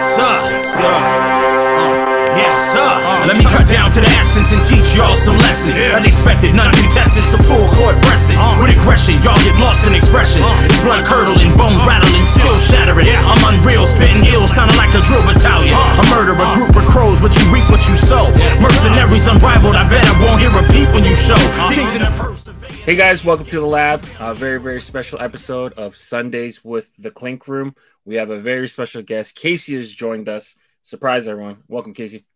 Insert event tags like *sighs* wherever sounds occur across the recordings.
sir. sir. Uh, yes, sir. Uh. Let me cut down to the essence and teach y'all some lessons. As expected, none contestants to full court pressing. Uh. With aggression, y'all get lost in expressions. Uh. It's blood curdling, bone rattling, skill shattering. I'm unreal, spitting ill, sounding like a drill battalion. A murderer, group of crows, but you reap what you sow. Mercenaries unrivaled, I bet I won't hear a peep when you show. Uh-huh. Kings in the. Hey guys, welcome to the lab. A very, very special episode of Sundaze with the Clink Room. We have a very special guest. Casey has joined us. Surprise, everyone. Welcome, Casey.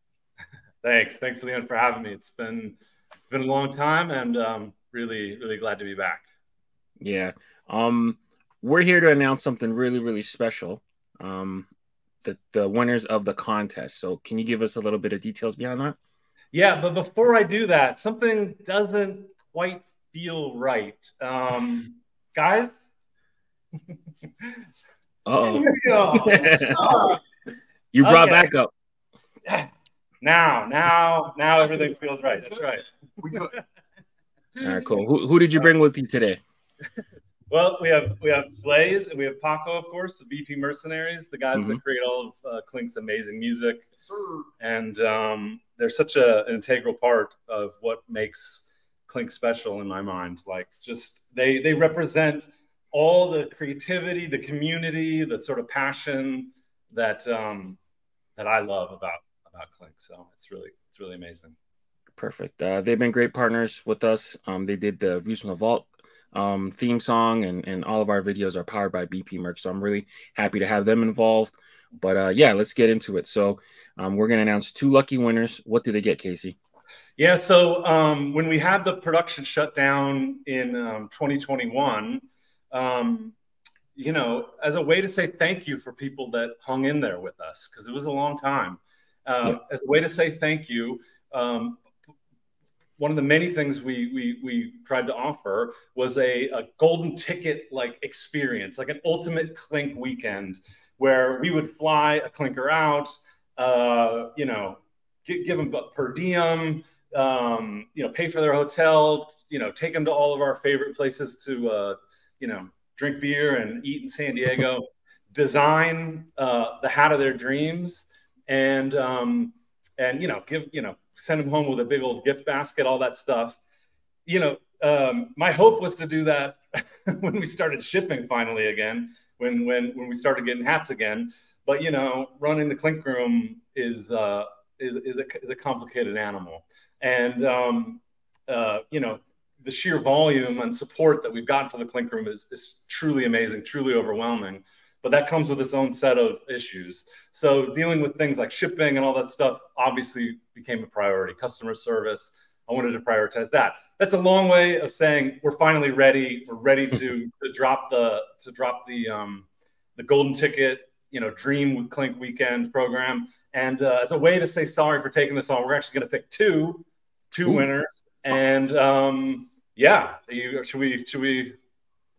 Thanks. Thanks, Leon, for having me. It's been it's been a long time and um, really, really glad to be back. Yeah. Um, we're here to announce something really, really special. Um, the, the winners of the contest. So can you give us a little bit of details behind that? Yeah, but before I do that, something doesn't quite feel right. Um, guys? *laughs* oh. *laughs* you brought Okay. back up. *sighs* Now, now, now everything feels right. That's right. All right, cool. Who, who did you bring with you today? Well, we have we have Blaze and we have Paco, of course, the BP Mercenaries, the guys Mhm. that create all of uh, Clink's amazing music, and um, they're such a, an integral part of what makes Clink special in my mind. Like, just they they represent all the creativity, the community, the sort of passion that um, that I love about about Clink. So it's really it's really amazing. Perfect. Uh, they've been great partners with us. Um, they did the Views from the Vault um, theme song, and, and all of our videos are powered by BP Merch. So I'm really happy to have them involved. But uh, yeah, let's get into it. So um, we're going to announce two lucky winners. What do they get, Casey? Yeah, so um, when we had the production shut down in um, 2021, um, you know, as a way to say thank you for people that hung in there with us, because it was a long time. Uh, Yeah. As a way to say thank you, um, one of the many things we, we, we tried to offer was a, a golden ticket like experience, like an ultimate clink weekend where we would fly a clinker out, uh, you know, give, give them per diem, um, you know, pay for their hotel, you know, take them to all of our favorite places to, uh, you know, drink beer and eat in San Diego, *laughs* design uh, the hat of their dreams, and um, and you know, give you know, send them home with a big old gift basket, all that stuff. You know, um, my hope was to do that *laughs* when we started shipping finally again, when when when we started getting hats again. But you know, running the clink room is uh, is is a, is a complicated animal, and um, uh, you know, the sheer volume and support that we've gotten for the clink room is, is truly amazing, truly overwhelming. But that comes with its own set of issues. So dealing with things like shipping and all that stuff obviously became a priority. Customer service, I wanted to prioritize that. That's a long way of saying we're finally ready. We're ready to, to drop the to drop the um, the golden ticket, you know, Dream with Clink Weekend program. And uh, as a way to say sorry for taking this on, we're actually going to pick two two Ooh. winners. And um, yeah, you, should we should we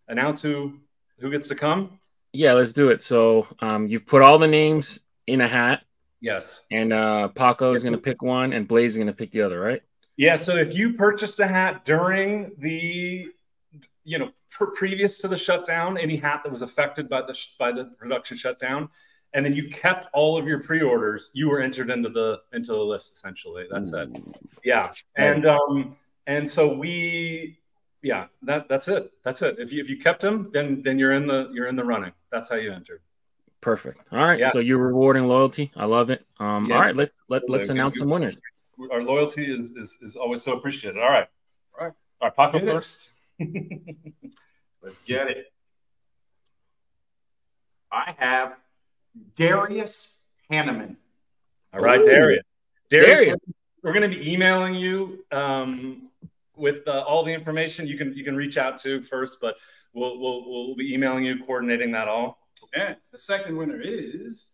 announce who who gets to come? Yeah, let's do it. So um, you've put all the names in a hat, Yes. and uh, Paco is Yes, going to pick one, and Blaze is going to pick the other, right? Yeah. So if you purchased a hat during the, you know, pr- previous to the shutdown, any hat that was affected by the sh- by the production shutdown, and then you kept all of your pre-orders, you were entered into the into the list. Essentially, that's it. Yeah. And um and so we, yeah, that that's it. That's it. If you if you kept them, then then you're in the you're in the running. That's how you entered. Perfect. All right. Yeah. So you're rewarding loyalty. I love it. Um, Yeah. All right. Let's let, let's Yeah, announce some winners. Our loyalty is is, is always so appreciated. All right. All right. All right. Paco first. *laughs* Let's get it. I have Darius Hanneman. All right, Ooh. Darius. Darius, Darius. We're going to be emailing you um, with uh, all the information you can you can reach out to first, but we'll we'll we'll be emailing you, coordinating that all. And the second winner is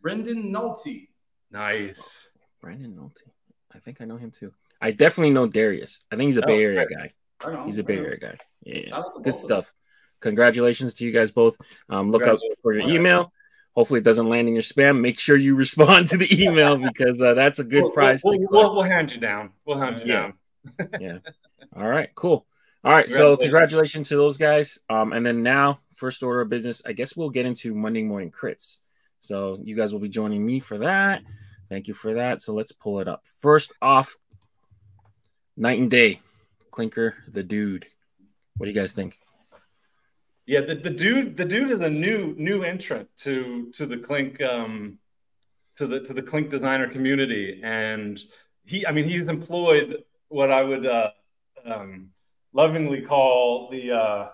Brendan Nolte. Nice. Brendan Nolte. I think I know him too. I definitely know Darius. I think he's a Oh, Bay Area great. guy. Right on, He's a Bay right. Area guy. Yeah. Shout out to both Good stuff. Congratulations to you guys both. Um, look out for your email. Hopefully, it doesn't land in your spam. Make sure you *laughs* respond to the email *laughs* because uh, that's a good We'll- prize. We'll, to we'll, we'll, hand you down. We'll hand you Yeah. down. *laughs* Yeah. All right, cool. All right, so Congratulations. congratulations to those guys. Um, and then now, first order of business, I guess we'll get into Monday morning crits. So you guys will be joining me for that. Thank you for that. So let's pull it up. First off, night and day, Clinker the dude. What do you guys think? Yeah, the, the dude the dude is a new new entrant to to the Clink um, to the to the Clink designer community, and he I mean he's employed what I would uh, um, lovingly call the uh,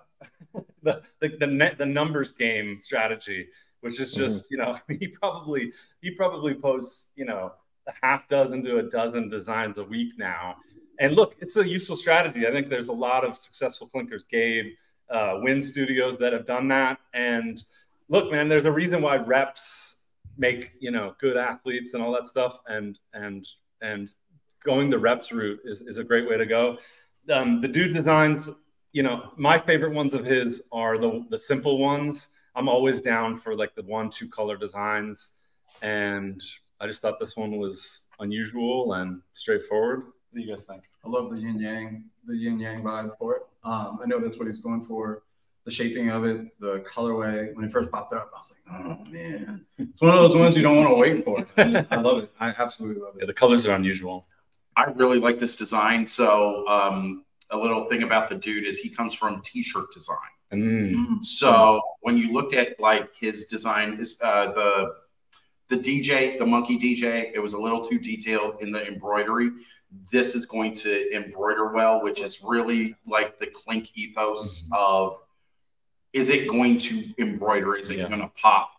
*laughs* the the the, net, the numbers game strategy, which is just mm-hmm. you know *laughs* he probably he probably posts you know a half dozen to a dozen designs a week now. And look, it's a useful strategy. I think there's a lot of successful clinkers, Gabe, uh, Win Studios that have done that. And look, man, there's a reason why reps make you know good athletes and all that stuff. And and and going the reps route is, is a great way to go. Um, the dude designs, you know, my favorite ones of his are the the simple ones. I'm always down for like the one two color designs, and I just thought this one was unusual and straightforward. What do you guys think? I love the yin yang, the yin yang vibe for it. Um, I know that's what he's going for. The shaping of it, the colorway. When it first popped up, I was like, oh man, it's one of those ones you don't want to wait for. *laughs* I love it. I absolutely love it. Yeah, the colors are unusual. I really like this design. So um, a little thing about the dude is he comes from t-shirt design. Mm. So when you looked at like his design, is uh, the the DJ, the monkey DJ, it was a little too detailed in the embroidery. This is going to embroider well, which is really like the clink ethos mm-hmm. of is it going to embroider? Is it yeah. going to pop?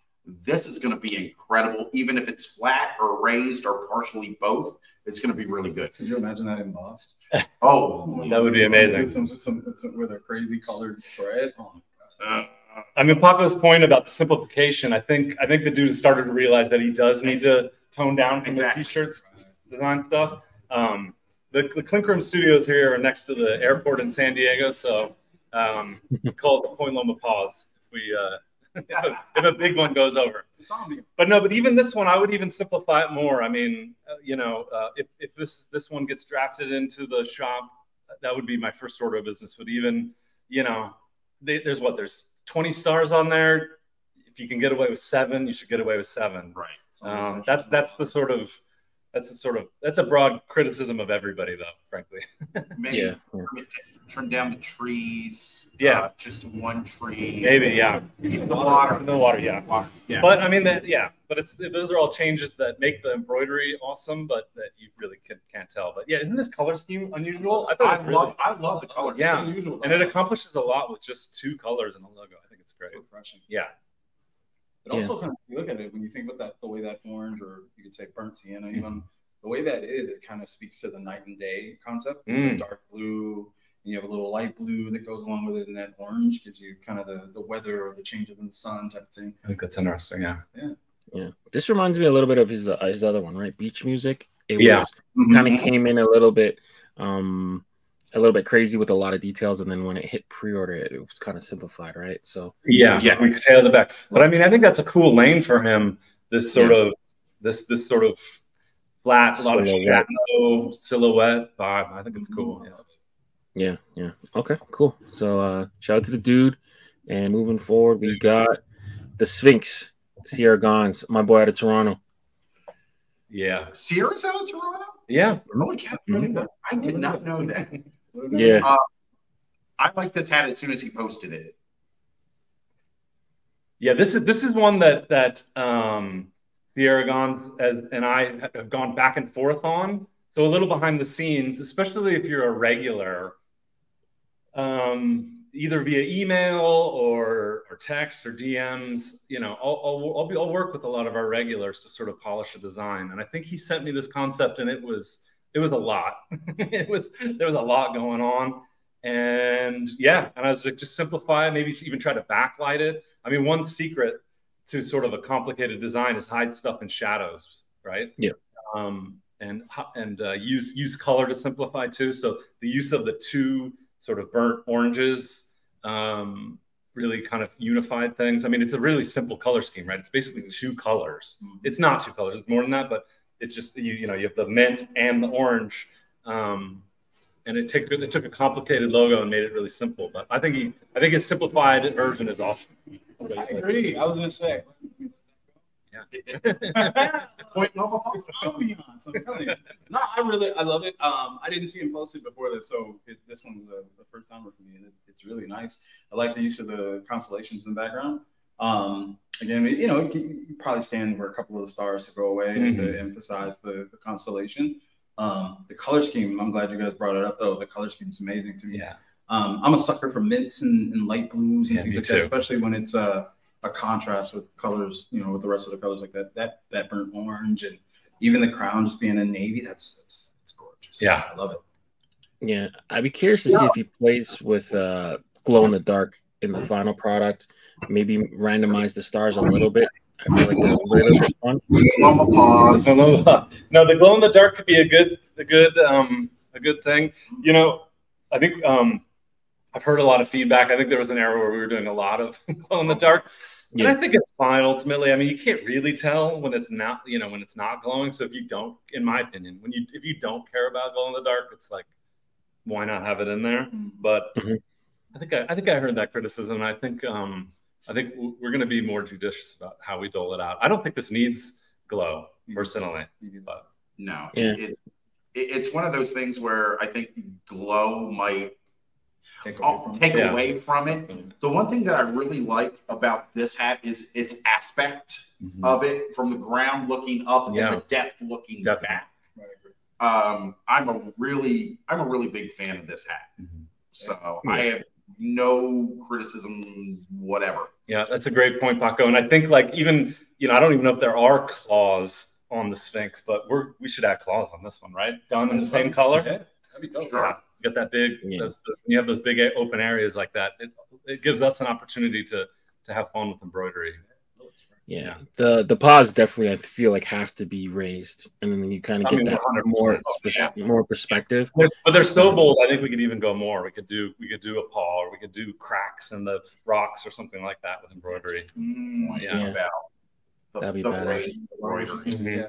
This is going to be incredible, even if it's flat or raised or partially both. It's going to be really good. Could you imagine that embossed? Oh, that would be amazing. With, some, some, some, with a crazy colored thread. Oh uh, I mean, Paco's point about the simplification. I think I think the dude has started to realize that he does need to tone down from exactly. the t-shirts design stuff. Um, the, the Clink Room Studios here are next to the airport in San Diego, so um, we *laughs* call it the Point Loma Pause if we uh, *laughs* if, a, if, a, big one goes over. But no, but even this one, I would even simplify it more. I mean, uh, you know, uh, if, if this this one gets drafted into the shop, that would be my first order of business. But even, you know, they, there's what there's 20 stars on there. If you can get away with seven, you should get away with seven. Right. Um, that's that's the sort of that's a sort of that's a broad criticism of everybody, though. Frankly. *laughs* Maybe yeah. Trim down the trees. Yeah. Uh, just one tree. Maybe. Yeah. Even the water. The water. Yeah. Water. Yeah. But I mean that. Yeah. But it's those are all changes that make the embroidery awesome, but that you really can, not tell. But yeah, isn't this color scheme unusual? I, I really, love. I love the color. Yeah. And it accomplishes a lot with just two colors in the logo. I think it's great. refreshing. Yeah. It yeah. also kind of you look at it when you think about that the way that orange or you could say burnt sienna even mm-hmm. the way that is it kind of speaks to the night and day concept mm. dark blue and you have a little light blue that goes along with it and that orange gives you kind of the, the weather or the changes in the sun type of thing I think that's interesting yeah yeah yeah this reminds me a little bit of his uh, his other one right beach music it yeah. was mm-hmm. kind of came in a little bit um a little bit crazy with a lot of details, and then when it hit pre-order, it, it was kind of simplified, right? So yeah, yeah, we could tailor the back. But I mean, I think that's a cool lane for him. This sort yeah. of this this sort of flat, a lot of shadow silhouette vibe. I think it's cool. Yeah. Yeah, yeah. Okay, cool. So uh shout out to the dude. And moving forward, we got the Sphinx, Sierra Gons, my boy out of Toronto. Yeah. Sierra's out of Toronto? Yeah. Holy cow. Mm-hmm. I did not know that. Yeah. Uh, I like this hat as soon as he posted it. Yeah, this is this is one that that um the Aragons and I have gone back and forth on. So a little behind the scenes, especially if you're a regular, um, either via email or or text or DMs. You know, I'll I'll, I'll, be, I'll work with a lot of our regulars to sort of polish a design. And I think he sent me this concept, and it was it was a lot. *laughs* it was there was a lot going on, and yeah, and I was like, just simplify, maybe even try to backlight it. I mean, one secret to sort of a complicated design is hide stuff in shadows, right? Yeah. Um, and and uh, use use color to simplify too. So the use of the two sort of burnt oranges um, really kind of unified things. I mean, it's a really simple color scheme, right? It's basically two colors. Mm-hmm. It's not two colors; it's more than that, but it's just you you know you have the mint and the orange, um, and it took it took a complicated logo and made it really simple. But I think he I think his simplified version is awesome. I agree. I was gonna say. Yeah. Point. I'm telling you. No, I really I love it. Um, I didn't see him posted before this, so it, this one was a, a first timer for me. It, it's really nice. I like the use of the constellations in the background. Um, again, you know, you probably stand for a couple of the stars to go away just mm-hmm. to emphasize the, the constellation. Um, the color scheme, I'm glad you gueme brought it up though. The color scheme is amazing to me. Yeah. Um, I'm a sucker for mints and, and light blues and yeah, things like too. that, especially when it's a, a contrast with colors, you know, with the rest of the colors like that, that, that burnt orange and even the crown just being a navy. That's, that's, that's gorgeous. Yeah. I love it. Yeah. I'd be curious to yeah. see if he plays with uh, glow in the dark in the final product. Maybe randomize the stars a little bit. I feel like that's a little bit fun. Pause. *laughs* No, the glow in the dark could be a good, a good, um, a good thing. You know, I think um, I've heard a lot of feedback. I think there was an era where we were doing a lot of *laughs* glow in the dark, yeah. and I think it's fine ultimately. I mean, you can't really tell when it's not, you know, when it's not glowing. So if you don't, in my opinion, when you if you don't care about glow in the dark, it's like, why not have it in there? Mm-hmm. But mm-hmm. I think I, I, think I heard that criticism. I think um, I think we're going to be more judicious about how we dole it out. I don't think this needs glow personally, but no, yeah. It, it, it's one of those things where I think glow might take away from, take yeah. away from it. Mm-hmm. The one thing that I really like about this hat is its aspect mm-hmm. of it from the ground looking up yeah. and the depth looking Definitely. back. Um, I'm a really, I'm a really big fan of this hat. Mm-hmm. So yeah. I have no criticism, whatever. Yeah, that's a great point, Paco. And I think like even you know I don't even know if there are claws on the Sphinx, but we're we should add claws on this one, right? Done in the same color. Yeah, that'd be dope. Yeah. Get that big. Yeah. Those, you have those big open areas like that. It, it gives us an opportunity to to have fun with embroidery. Yeah. the the paws definitely I feel like have to be raised, and then you kind of get mean, that more yeah. more perspective. but they're so bold. I think we could even go more. We could do we could do a paw, or we could do cracks in the rocks, or something like that with embroidery. Mm, yeah. yeah. The, That'd be the mm-hmm. Yeah.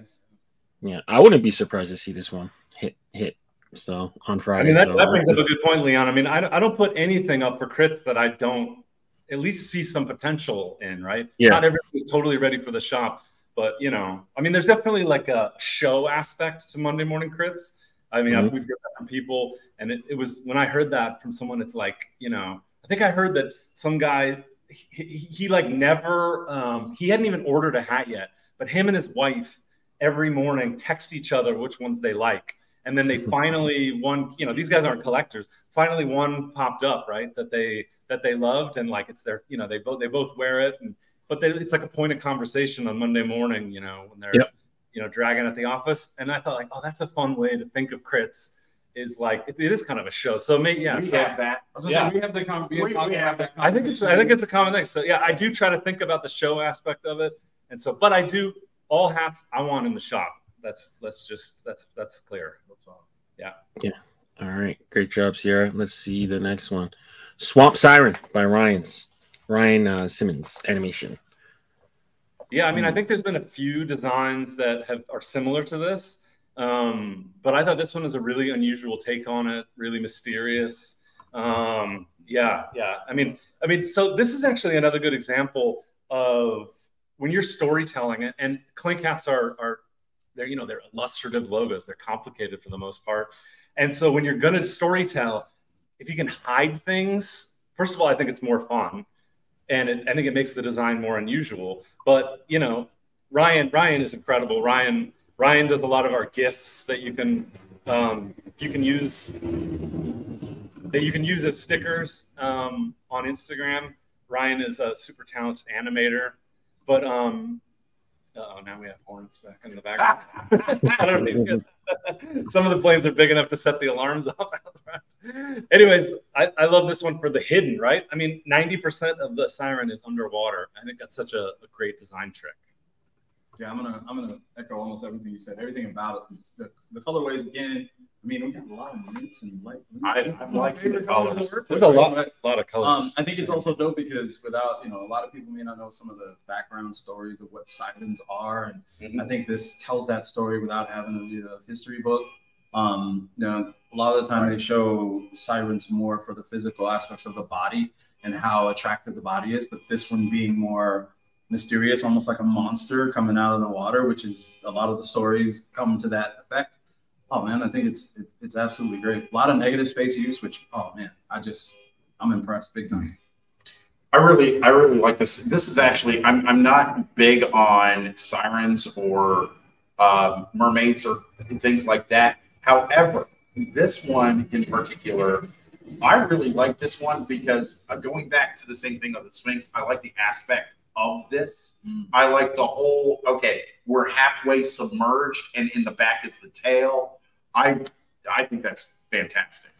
Yeah, I wouldn't be surprised to see this one hit hit. So on Friday. I mean, that, so. that brings up a good point, Leon. I mean, I, I don't put anything up for crits that I don't at least see some potential in, right? Yeah. Not everybody's totally ready for the shop, but you know, I mean, there's definitely like a show aspect to Monday morning crits. I mean, mm-hmm. we've heard that from people, and it, it, was when I heard that from someone, it's like, you know, I think I heard that some guy, he, he, he like never, um, he hadn't even ordered a hat yet, but him and his wife every morning text each other which ones they like. And then they *laughs* finally one, you know, these guys aren't collectors. Finally, one popped up, right? That they that they loved, and like it's their, you know, they both they both wear it, and but they, it's like a point of conversation on Monday morning, you know, when they're, yep. you know, dragging at the office. And I thought like, oh, that's a fun way to think of crits. Is like it, it is kind of a show. So maybe yeah, we so, have that. Yeah. we have the com- we, we, we have that. I think it's I think it's a common thing. So yeah, I do try to think about the show aspect of it, and so but I do all hats I want in the shop. That's let's just that's that's clear. That's all. Yeah. Yeah. All right. Great job, Sierra. Let's see the next one. Swamp Siren by Ryan's Ryan uh, Simmons animation. Yeah, I mean, I think there's been a few designs that have are similar to this, um, but I thought this one is a really unusual take on it, really mysterious. Um, yeah, yeah. I mean, I mean, so this is actually another good example of when you're storytelling, and Clink hats are are they're you know they're illustrative logos, they're complicated for the most part, and so when you're going to storytell, if you can hide things, first of all, I think it's more fun, and it, I think it makes the design more unusual. But you know, Ryan Ryan is incredible. Ryan Ryan does a lot of our gifts that you can um, you can use that you can use as stickers um, on Instagram. Ryan is a super talented animator. But um, oh, now we have horns back in the back. Ah! *laughs* *laughs* Some of the planes are big enough to set the alarms *laughs* off. Anyways, I, I love this one for the hidden, right? I mean, 90% of the siren is underwater. I think that's such a, a great design trick. Yeah, I'm gonna I'm gonna echo almost everything you said. Everything about it. The, the colorways again. I mean, we got a lot of mints and light. I, I'm liking the colors. There's a lot, a lot of colors. Um, I think it's also dope because without you know, a lot of people may not know some of the background stories of what sirens are, and mm-hmm. I think this tells that story without having to read a history book. Um, you know, a lot of the time they show sirens more for the physical aspects of the body and how attractive the body is, but this one being more mysterious, almost like a monster coming out of the water, which is a lot of the stories come to that effect. Oh man, I think it's it's, it's absolutely great. A lot of negative space use, which oh man, I just I'm impressed big time. I really, I really like this. This is actually, I'm, I'm not big on sirens or um, mermaids or things like that. However, this one in particular, I really like this one because uh, going back to the same thing of the Sphinx, I like the aspect of this. Mm. I like the whole. Okay, we're halfway submerged, and in the back is the tail. I, I think that's fantastic.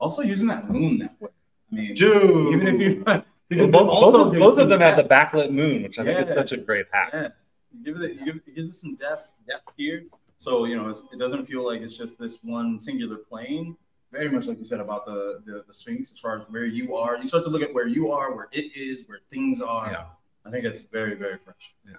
Also using that moon that way. I mean, Dude, even if you, *laughs* even both, both, of, both of them have the backlit moon, which I think is such a great hack. Yeah, you give it, give, it gives it some depth, depth here. So you know, it's, it doesn't feel like it's just this one singular plane. Very much like you said about the, the the Sphinx, as far as where you are. You start to look at where you are, where it is, where things are. Yeah. I think it's very, very fresh. Yeah.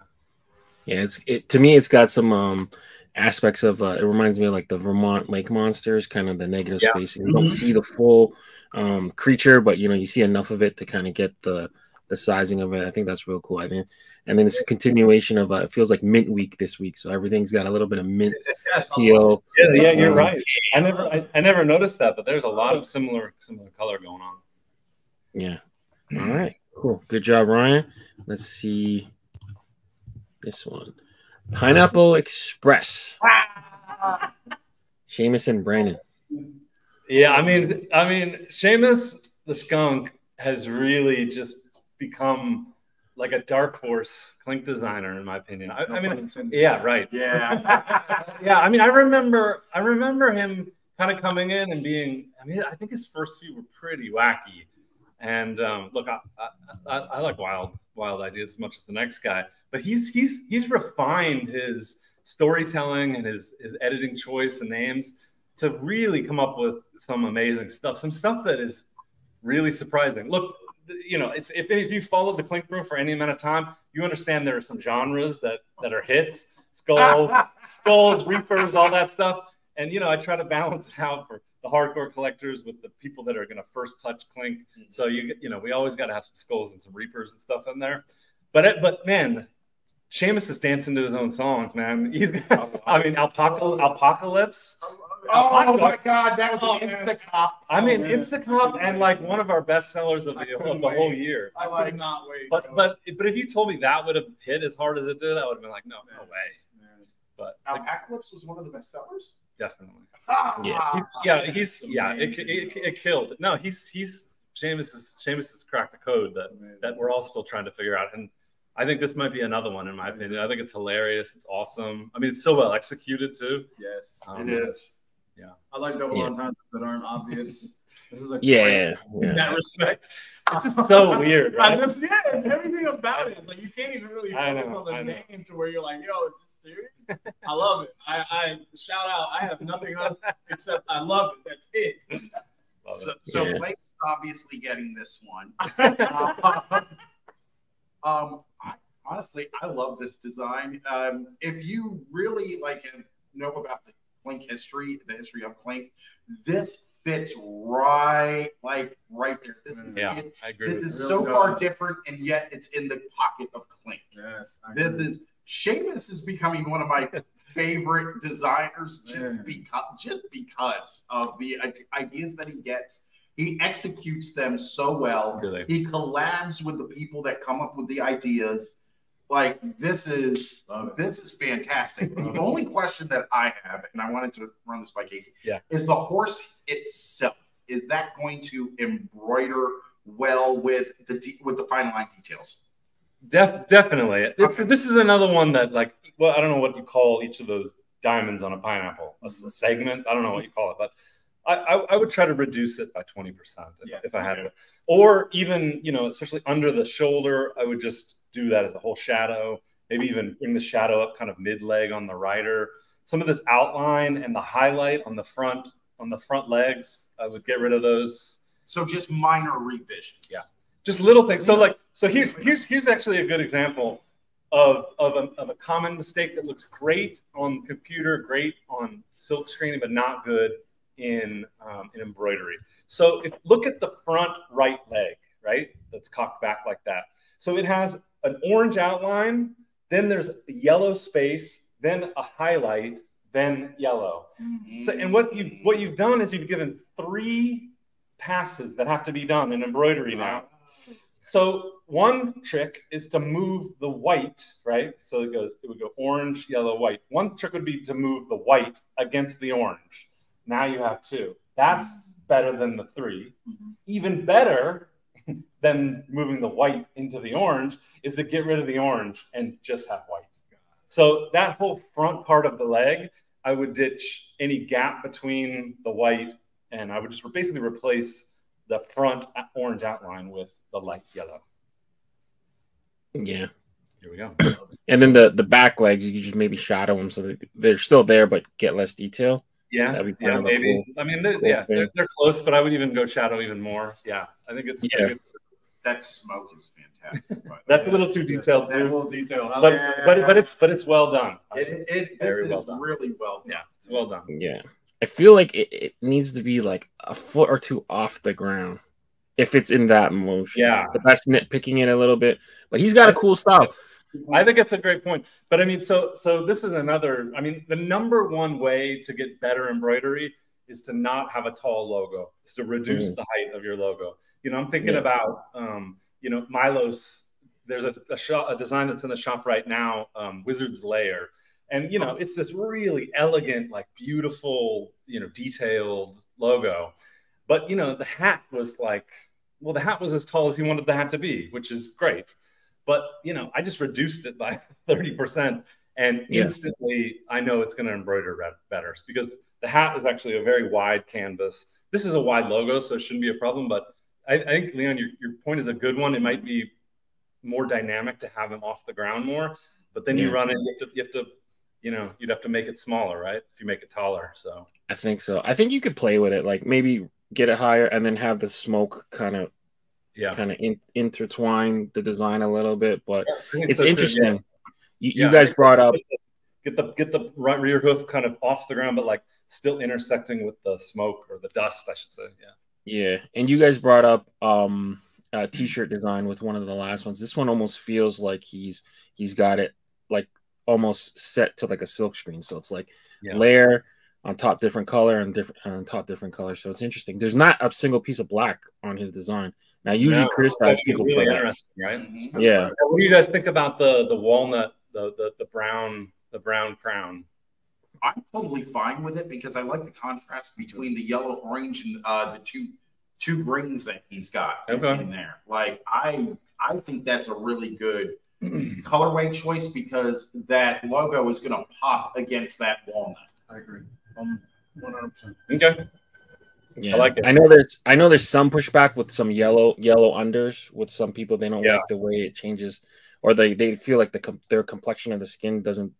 Yeah, it's it to me. It's got some um aspects of. Uh, it reminds me of like the Vermont lake monsters, kind of the negative Yeah. spacing. You don't see the full um creature, but you know you see enough of it to kind of get the the sizing of it. I think that's real cool. I think, and then it's a continuation of. Uh, it feels like Mint Week this week, so everything's got a little bit of mint *laughs* feel. Yeah, yeah, you're Um, right. I never, I, I never noticed that, but there's a lot of similar, similar color going on. Yeah. All right. Cool. Good job, Ryan. Let's see this one. Pineapple Express. *laughs* Seamus and Brandon. Yeah, I mean, I mean, Seamus the skunk has really just become like a dark horse clink designer, in my opinion. I, No I mean, yeah, right. Yeah. *laughs* yeah, I mean, I remember, I remember him kind of coming in and being. I mean, I think his first few were pretty wacky. And um, look, I, I, I, I like wild, wild ideas as much as the next guy, but he's he's he's refined his storytelling and his his editing choice and names to really come up with some amazing stuff, some stuff that is really surprising. Look, you know, it's if, if you followed the Clink Room for any amount of time, you understand there are some genres that that are hits, skulls, *laughs* skulls, reapers, all that stuff. And you know, I try to balance it out for the hardcore collectors with the people that are going to first touch Clink. Mm-hmm. So you you know, we always got to have some skulls and some reapers and stuff in there. But it, but man, Seamus is dancing to his own songs, man. He's got, I mean, Alpaca, Apocalypse. Oh my God, that was Oh, an man. I mean, Oh, man. Instacomp and like one of our best sellers of the, of the whole year. I I like- could not wait. But but but if you told me that would have hit as hard as it did, I would have been like, no, no way. Man. But Alpacalypse was one of the best sellers. Definitely, Yeah. he's, yeah, he's yeah, it, it, it killed. No, he's he's Seamus is Seamus has cracked the code that that we're all still trying to figure out. And I think this might be another one in my opinion. I think it's hilarious. It's awesome. I mean, it's so well executed too. Yes. Um, it is. Yeah, I like double Yeah. entendres that aren't obvious. *laughs* This is a Yeah. in yeah. that respect. It's just so weird, *laughs* I just yeah, everything about it. Like you can't even really I focus know, on the I know. name to where you're like, yo, is this serious? *laughs* I love it. I, I shout out. I have nothing else except I love it. That's it. Love So, it. so Yeah. Blake's obviously getting this one. *laughs* um, I, honestly, I love this design. Um, if you really like know about the Clink history, the history of Clink, this fits right, like right there. This is Yeah, it. I agree. This is you. so Really far different, and yet it's in the pocket of Clink. Yes. I This agree. is Seamus is becoming one of my *laughs* favorite designers just Yeah. because just because of the ideas that he gets. He executes them so well. Really. He collabs with the people that come up with the ideas. Like this is this is fantastic. The *laughs* only question that I have, and I wanted to run this by Casey, Yeah. is the horse itself. Is that going to embroider well with the de- with the fine line details? Def, definitely. It's Okay. this is another one that like well, I don't know what you call each of those diamonds on a pineapple, a segment. I don't know what you call it, but I, I, I would try to reduce it by twenty percent if, Yeah. if I had it, or even you know, especially under the shoulder, I would just do that as a whole shadow. Maybe even bring the shadow up kind of mid leg on the rider. Some of this outline and the highlight on the front on the front legs, I would get rid of those So just minor revisions. Yeah. just little things. So like, so here's here's here's actually a good example of of a, of a common mistake that looks great on computer, great on silk screening, but not good in um, in embroidery. So if look at the front right leg, right, that's cocked back like that. So it has an orange outline, then there's a yellow space, then a highlight, then yellow. So, and what you what you've done is you've given three passes that have to be done in embroidery now. So one trick is to move the white, right? So it goes, it would go orange, yellow, white. One trick would be to move the white against the orange. Now you have two. That's better than the 3 mm-hmm. Even better *laughs* than moving the white into the orange is to get rid of the orange and just have white. So that whole front part of the leg, I would ditch any gap between the white and I would just basically replace the front orange outline with the light yellow. Yeah. Here we go. *clears throat* And then the the back legs, you just maybe shadow them so that they're still there but get less detail. Yeah, That'd be yeah, kind of a maybe. cool- I mean, they're, cool yeah, they're, they're close, but I would even go shadow even more. Yeah, I think it's. I think Yeah. it's That smoke is fantastic. by the *laughs* that's a little too detailed That too, little detail. I but like- but but it's but it's well done. It, it, it Very is well done. really well done. Yeah, it's well done. Yeah. I feel like it, it needs to be like a foot or two off the ground if it's in that motion. Yeah. But that's nitpicking it a little bit. But he's got a cool style. I think it's a great point. But I mean, so so this is another. I mean, the number one way to get better embroidery is to not have a tall logo. Is to reduce Mhm. the height of your logo. You know, I'm thinking Yeah. about um, you know Milos. There's a a, shop, a design that's in the shop right now, um, Wizard's Lair, and you know it's this really elegant, like beautiful, you know, detailed logo. But you know, the hat was like, well, the hat was as tall as he wanted the hat to be, which is great. But you know, I just reduced it by *laughs* 30%, and Yeah. instantly I know it's going to embroider better because the hat is actually a very wide canvas. This is a wide logo, so it shouldn't be a problem. But I, I think Leon, your, your point is a good one. It might be more dynamic to have him off the ground more, but then you run it. You have to, you have to, you know, you'd have to make it smaller, right? If you make it taller, so I think so. I think you could play with it, like maybe get it higher and then have the smoke kind of yeah, kind of in, intertwine the design a little bit. But think it's so too, interesting. yeah. You, Yeah, you guys brought so. up get the get the right rear hoof kind of off the ground, but like still intersecting with the smoke or the dust, I should say. Yeah. Yeah, and you guys brought up um a t-shirt design with one of the last ones. This one almost feels like he's he's got it like almost set to like a silk screen. So it's like Yeah. layer on top different color and different on top different color. So it's interesting. There's not a single piece of black on his design. Now usually No, criticize people really for that. interesting, right? Mhm. Yeah. What do you guys think about the the walnut, the the, the brown the brown crown? I'm totally fine with it because I like the contrast between the yellow, orange, and uh, the two two greens that he's got Okay. in there. Like I I think that's a really good *clears throat* colorway choice because that logo is going to pop against that walnut. I agree. Um, 100%. Okay. Yeah, I like it. I know there's I know there's some pushback with some yellow yellow unders with some people. They don't Yeah. like the way it changes, or they they feel like the their complexion of the skin doesn't,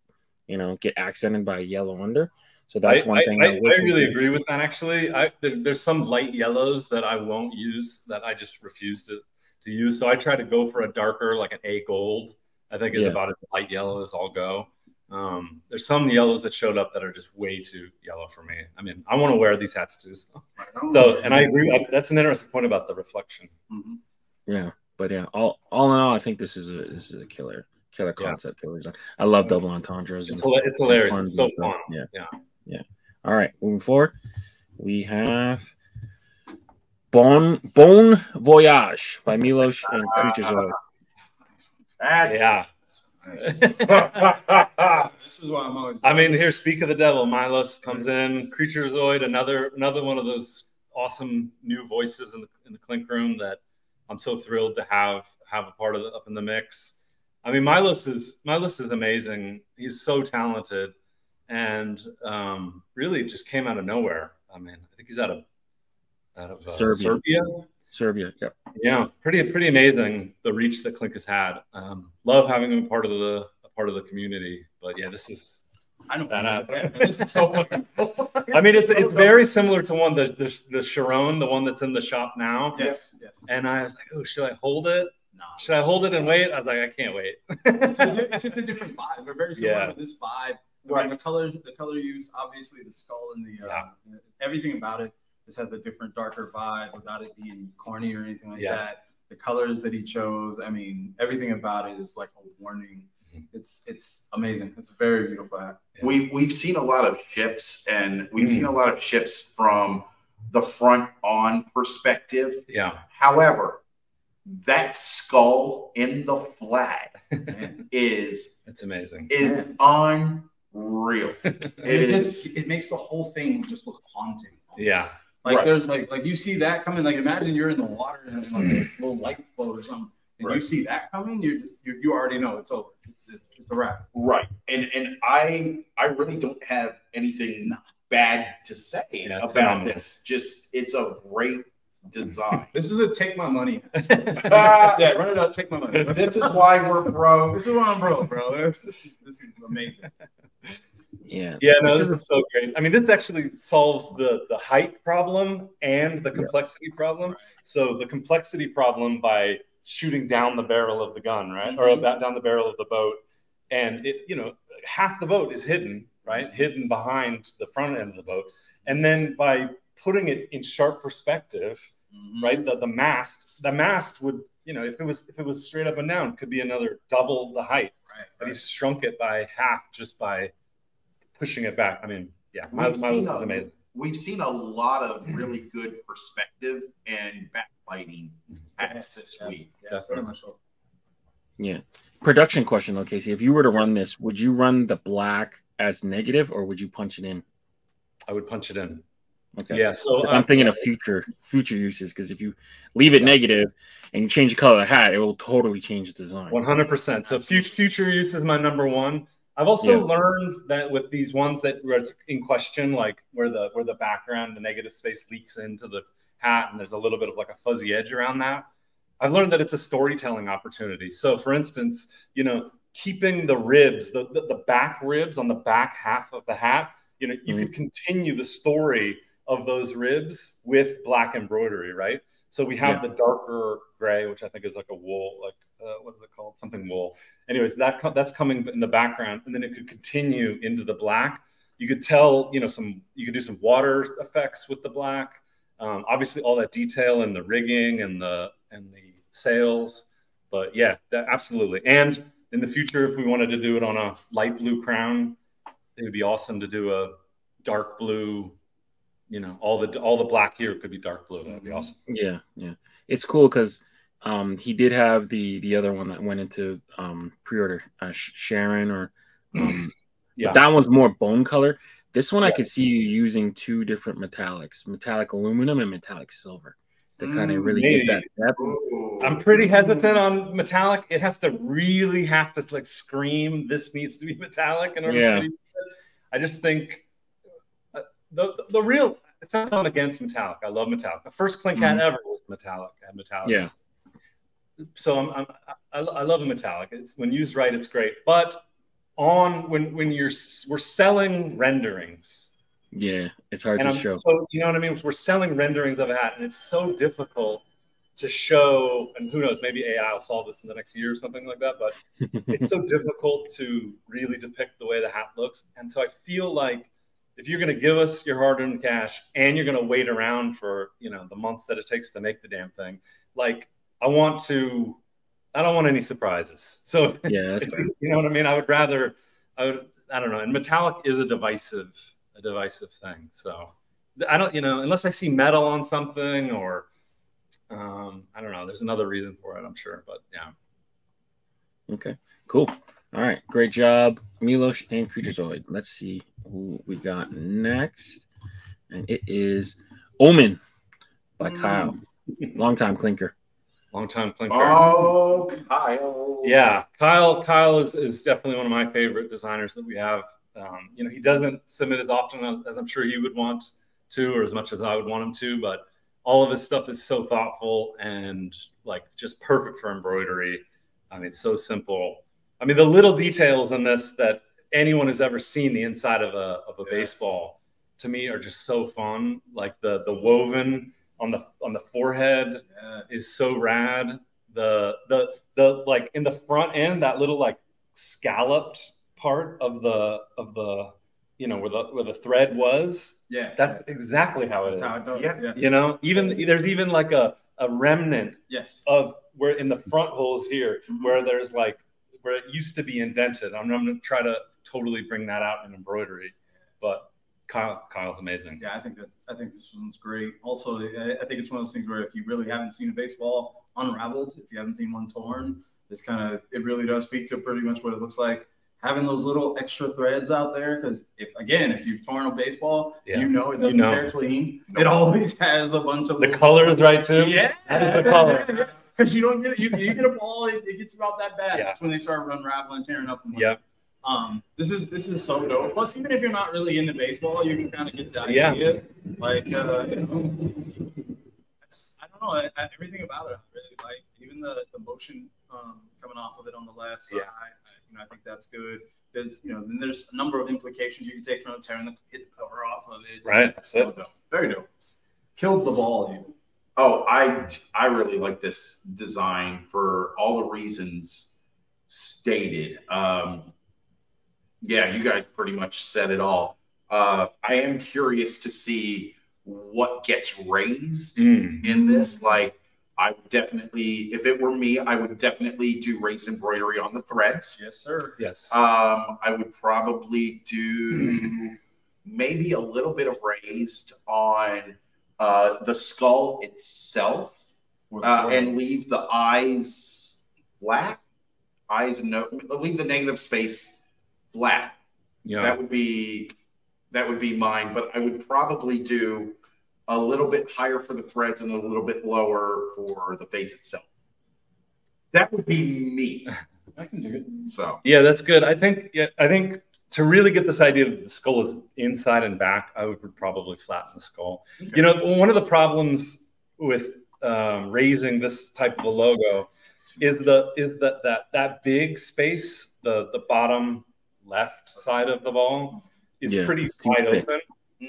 you know, get accented by a yellow under. So that's I, one I, thing. I, that would I really agree with that. Actually, I, there, there's some light yellows that I won't use that I just refuse to to use. So I try to go for a darker, like an A gold. I think is Yeah. about as light yellow as I'll go. Um, there's some yellows that showed up that are just way too yellow for me. I mean, I want to wear these hats too. So, *laughs* so and I agree. I, that's an interesting point about the reflection. Mhm. Yeah, but yeah, all all in all, I think this is a this is a killer killer Yeah. concept. Killer design. I love double entendres. It's, and- it's hilarious. puns It's so fun. Yeah. Yeah. Yeah. All right, moving forward, we have Bon Bon Voyage by Milos and Creatures of That's Yeah. *laughs* This is why I'm always. I mean, here, speak of the devil. Milos comes in. Creaturezoid, another another one of those awesome new voices in the in the clink room that I'm so thrilled to have have a part of the, up in the mix. I mean, Milos is Milos is amazing. He's so talented, and um, really just came out of nowhere. I mean, I think he's out of out of uh, Serbia. Serbia. Serbia. Yep. Yeah, pretty pretty amazing the reach that Clink has had. Um, love having him part of the a part of the community. But yeah, this is I know. that out. This is so. *laughs* I mean, it's it's very similar to one the the the Sharon, the one that's in the shop now. Yes, yes. And I was like, oh, should I hold it? Nah. Should I hold it and wait? I was like, I can't wait. It's, a- it's just a different vibe. We're very similar Yeah. with this vibe. Right. The colors, the color use, obviously the skull and the uh, everything about it. This has a different, darker vibe without it being corny or anything like Yeah. that. the colors that he chose. I mean, everything about it is like a warning. It's it's amazing. It's a very beautiful hat. We we've seen a lot of ships, and we've Mm. seen a lot of ships from the front on perspective. Yeah. However, that skull in the flag *laughs* is It's amazing. is unreal. *laughs* It it, is. just it makes the whole thing just look haunting. Yeah. Like Right. there's like like you see that coming. Like imagine you're in the water and like a *clears throat* little light float or something, and you see that coming. You're just you, you already know it's over. It's, it's a wrap. Right. And and I I really don't have anything bad to say Yeah, about phenomenal. this. Just it's a great design. *laughs* This is a take my money. *laughs* Ah, yeah, run it out. Take my money. this is why we're broke. This is why I'm broke, bro. This, this is this is amazing. *laughs* Yeah. Yeah, no, This this, is is so great. I mean, this actually solves the the height problem and the complexity problem. So the complexity problem by shooting down the barrel of the gun, right, or mm-hmm. about down the barrel of the boat, and it, you know, half the boat is hidden, right, hidden behind the front end of the boat, and then by putting it in sharp perspective, mm-hmm. right, the the mast, the mast would, you know, if it was if it was straight up and down, could be another double the height Right. but he shrunk it by half just by pushing it back. I mean, yeah, my, We've my seen list a- is amazing. We've seen a lot of really good perspective and backlighting hats this week. Yes, very much so. Yeah. Production question though, Casey. If you were to run this, would you run the black as negative or would you punch it in? I would punch it in. Okay. Yeah, so I'm um, thinking of future future uses because if you leave it negative and you change the color of the hat, it will totally change the design. 100%. So future future use is my number one. I've also Yeah. learned that with these ones that where it's in question, like where the where the background, the negative space leaks into the hat, and there's a little bit of like a fuzzy edge around that. I've learned that it's a storytelling opportunity. So, for instance, you know, keeping the ribs, the the, the back ribs on the back half of the hat, you know, you Mhm. could continue the story of those ribs with black embroidery, right? So we have the darker gray, which I think is like a wool, like uh, what is it called? Something wool. Anyways, that that's coming in the background, and then it could continue into the black. You could tell, you know, some you could do some water effects with the black. Um, obviously, all that detail and the rigging and the and the sails. But yeah, that, absolutely. And in the future, if we wanted to do it on a light blue crown, it would be awesome to do a dark blue. You know, all the all the black here could be dark blue. That'd be awesome. Yeah, yeah. It's cool because um, he did have the the other one that went into um, pre-order, uh, Sharon or um, Yeah. that one's more bone color. This one I could see you using two different metallics, metallic aluminum and metallic silver, to kind of Mm, really maybe. get that depth. I'm pretty hesitant on metallic. It has to really have to like scream. This needs to be metallic in order Yeah. to. I just think uh, the, the the real. It's not against metallic. I love metallic. The first clink hat Mhm. ever was metallic. Had metallic. Yeah, So I'm, I'm I, I love a metallic. It's, when used right, it's great. But on when when you're we're selling renderings. yeah. It's hard to I'm, show. so you know what I mean. We're selling renderings of a hat, and it's so difficult to show. And who knows? Maybe AI will solve this in the next year or something like that. But *laughs* it's so difficult to really depict the way the hat looks. And so I feel like if you're going to give us your hard-earned cash and you're going to wait around for you know the months that it takes to make the damn thing, like I want to. I don't want any surprises. So yeah, *laughs* that's if fair. you know what I mean. I would rather. I would. I don't know. And metallic is a divisive, a divisive thing. So I don't. You know, unless I see metal on something or, um, I don't know. There's another reason for it. I'm sure, but yeah. Okay, cool. All right, great job, Milos and Creaturezoid. Let's see who we got next, and it is Omen by Mm. Kyle, longtime. Long time clinker. Oh, Kyle. Yeah, Kyle. Kyle is, is definitely one of my favorite designers that we have. Um, you know, he doesn't submit as often as, as I'm sure he would want to, or as much as I would want him to. But all of his stuff is so thoughtful and like just perfect for embroidery. I mean, it's so simple. I mean, the little details in this that anyone who's ever seen the inside of a of a Yes. baseball to me are just so fun. Like the the woven on the on the forehead Yeah. is so rad. The the the like in the front end, that little like scalloped part of the of the you know where the where the thread was. Yeah, That's exactly how it is. How it. Yeah. yeah. You know, even there's even like a a remnant Yes. of where in the front holes here Mhm. where there's like where it used to be indented. I'm, I'm gonna try to totally bring that out in embroidery, but Kyle Kyle's amazing. Yeah, I think that's. I think this one's great. Also, I, I think it's one of those things where if you really haven't seen a baseball unraveled, if you haven't seen one torn, it's kind of it really does speak to pretty much what it looks like. Having those little extra threads out there, because if again, if you've torn a baseball, Yeah. you know it doesn't know. tear clean. It always has a bunch of The colors color right too. Yeah, the color. *laughs* Because you don't get you, you get a ball, it, it gets about that bad. Yeah. That's when they start unraveling, tearing up. Yep. Um, this is this is so dope. Plus, even if you're not really into baseball, you can kind of get the Yeah. idea. Like, uh, you know, I don't know, I, I, everything about it, I really like. Even the the motion um, coming off of it on the left side, Yeah. I, you know, I think that's good. There's, you know, then there's a number of implications you can take from it, tearing the hit the cover off of it. Right, that's So it. dope. Very dope. Killed the ball. Even. Oh, I I really like this design for all the reasons stated. Um, yeah, you guys pretty much said it all. Uh, I am curious to see what gets raised Mm. in this. Like, I would definitely, if it were me, I would definitely do raised embroidery on the threads. Yes, sir. Yes. Um, I would probably do maybe a little bit of raised on uh, the skull itself, uh, and leave the eyes black, Eyes no, leave the negative space flat. yeah. That would be that would be mine. But I would probably do a little bit higher for the threads and a little bit lower for the face itself. That would be me. *laughs* I can do it. So Yeah, that's good. I think yeah, I think to really get this idea that the skull is inside and back, I would probably flatten the skull. Okay. You know, one of the problems with um, raising this type of a logo is the is that that that big space, the the bottom left side of the ball, is Yeah, pretty wide thick. open.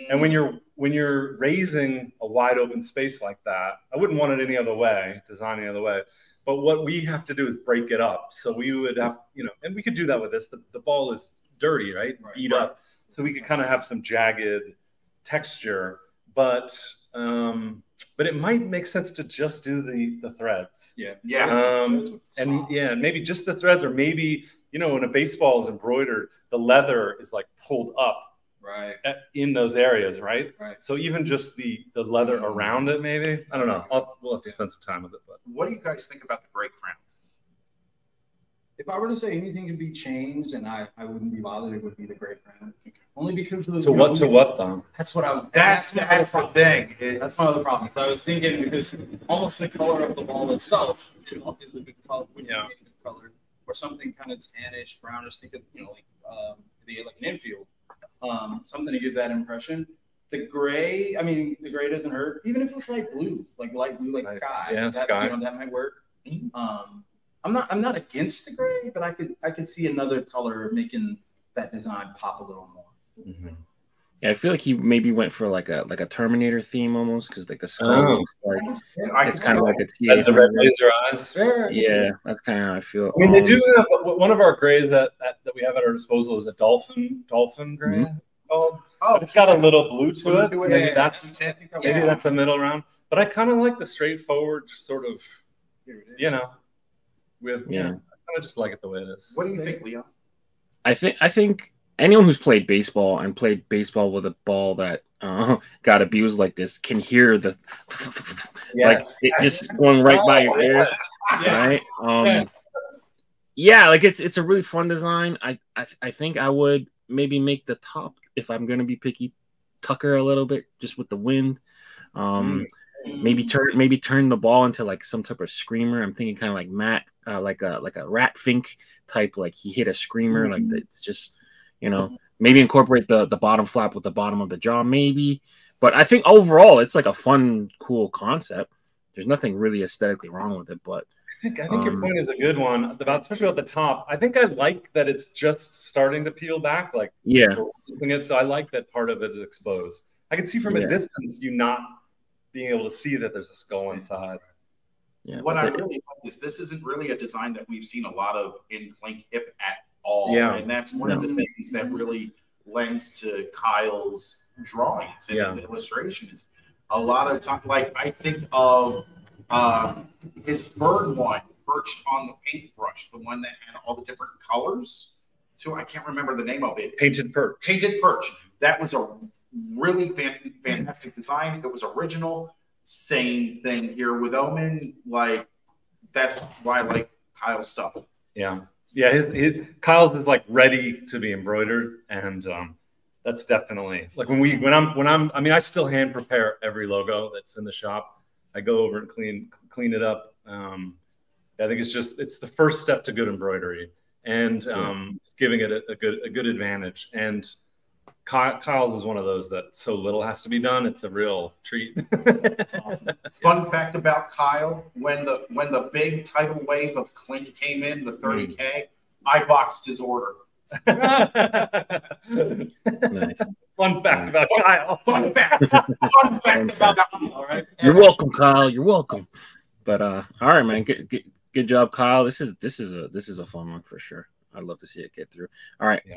And when you're when you're raising a wide open space like that, I wouldn't want it any other way, design any other way. But what we have to do is break it up. So we would have, you know, and we could do that with this. The, the ball is dirty, right? Right. Beat up. So we could kind of have some jagged texture, but um, but it might make sense to just do the the threads. Yeah. yeah, Um, and yeah, maybe just the threads, or maybe you know, when a baseball is embroidered, the leather is like pulled up Right. at- in those areas, right? Right. So even just the the leather around it, maybe I don't know. I'll, we'll have to spend some time with it, but what do you guys think about the gray crown? If I were to say anything could be changed and I, I wouldn't be bothered, it would be the gray crown. Only because of the to what to what though? That's what I was. That's my that's the problem. thing. It- That's one of the problems. I was thinking because almost the color of the ball itself is, is a good color, would Yeah. be a good color, or something kind of tannish, brownish. Think of you know like um, the like an infield, um, something to give that impression. The gray, I mean, the gray doesn't hurt. Even if it was like blue, like light blue, like Like- sky. yeah, that, sky. You know, that might work. Um, I'm not. I'm not against the gray, but I could. I could see another color making that design pop a little more. Mm-hmm. Yeah, I feel like he maybe went for like a like a Terminator theme almost because like the skull Oh. like I it's kind of see like a T. The red laser eyes. Yeah, that's kind of how I feel. I mean, they Um, do have uh, one of our grays that, that that we have at our disposal is a dolphin dolphin gray. Mm-hmm. called. Oh, But it's got a little blue to it. Blue to it, Maybe yeah. that's I think that maybe Yeah. that's a middle round. But I kind of like the straightforward, just sort of you know, with yeah. Yeah. I kind of just like it the way it is. what do you think, Leon? I think I think anyone who's played baseball and played baseball with a ball that uh, *laughs* got abused like this can hear the like it just going right by your ear, right? Um, Yes. yeah, like it's it's a really fun design. I, I I think I would maybe make the top if I'm gonna be picky, Tucker a little bit just with the wind. Um, maybe turn maybe turn the ball into like some type of screamer. I'm thinking kind of like Matt, uh, like a like a Rat Fink type. Like he hit a screamer. Like it's just you know maybe incorporate the the bottom flap with the bottom of the jaw maybe. But I think overall it's like a fun, cool concept. There's nothing really aesthetically wrong with it, but I think I think your Um, point is a good one about especially about the top. I think I like that it's just starting to peel back, like yeah, it. So I like that part of it is exposed. I can see from Yeah. a distance you not being able to see that there's a skull inside. yeah. What I really like is this isn't really a design that we've seen a lot of in Clink, if at all. Yeah. And that's one of the things that really lends to Kyle's drawings and Yeah. the illustrations. A lot of time, like I think of um, his bird one perched on the paintbrush, the one that had all the different colors. So I can't remember the name of it. Painted perch. Painted perch. That was a really fan- fantastic design. It was original. Same thing here with Omen. Like that's why I like Kyle's stuff. Yeah, yeah. His, his Kyle's is like ready to be embroidered, and um, that's definitely like when we when I'm when I'm. I mean, I still hand prepare every logo that's in the shop. I go over and clean clean it up. Um, I think it's just it's the first step to good embroidery, and um, it's giving it a, a good a good advantage. And Ky- Kyle's is one of those that so little has to be done. It's a real treat. *laughs* Fun fact about Kyle: when the when the big tidal wave of Clink came in, the 30k, I boxed his order. *laughs* Nice. Fun fact about Kyle. Fun fact. Fun fact about *laughs* All right. You're welcome, Kyle. You're welcome. But uh, all right, man. Good, good, good job, Kyle. This is this is a this is a fun one for sure. I'd love to see it get through. All right. Yeah.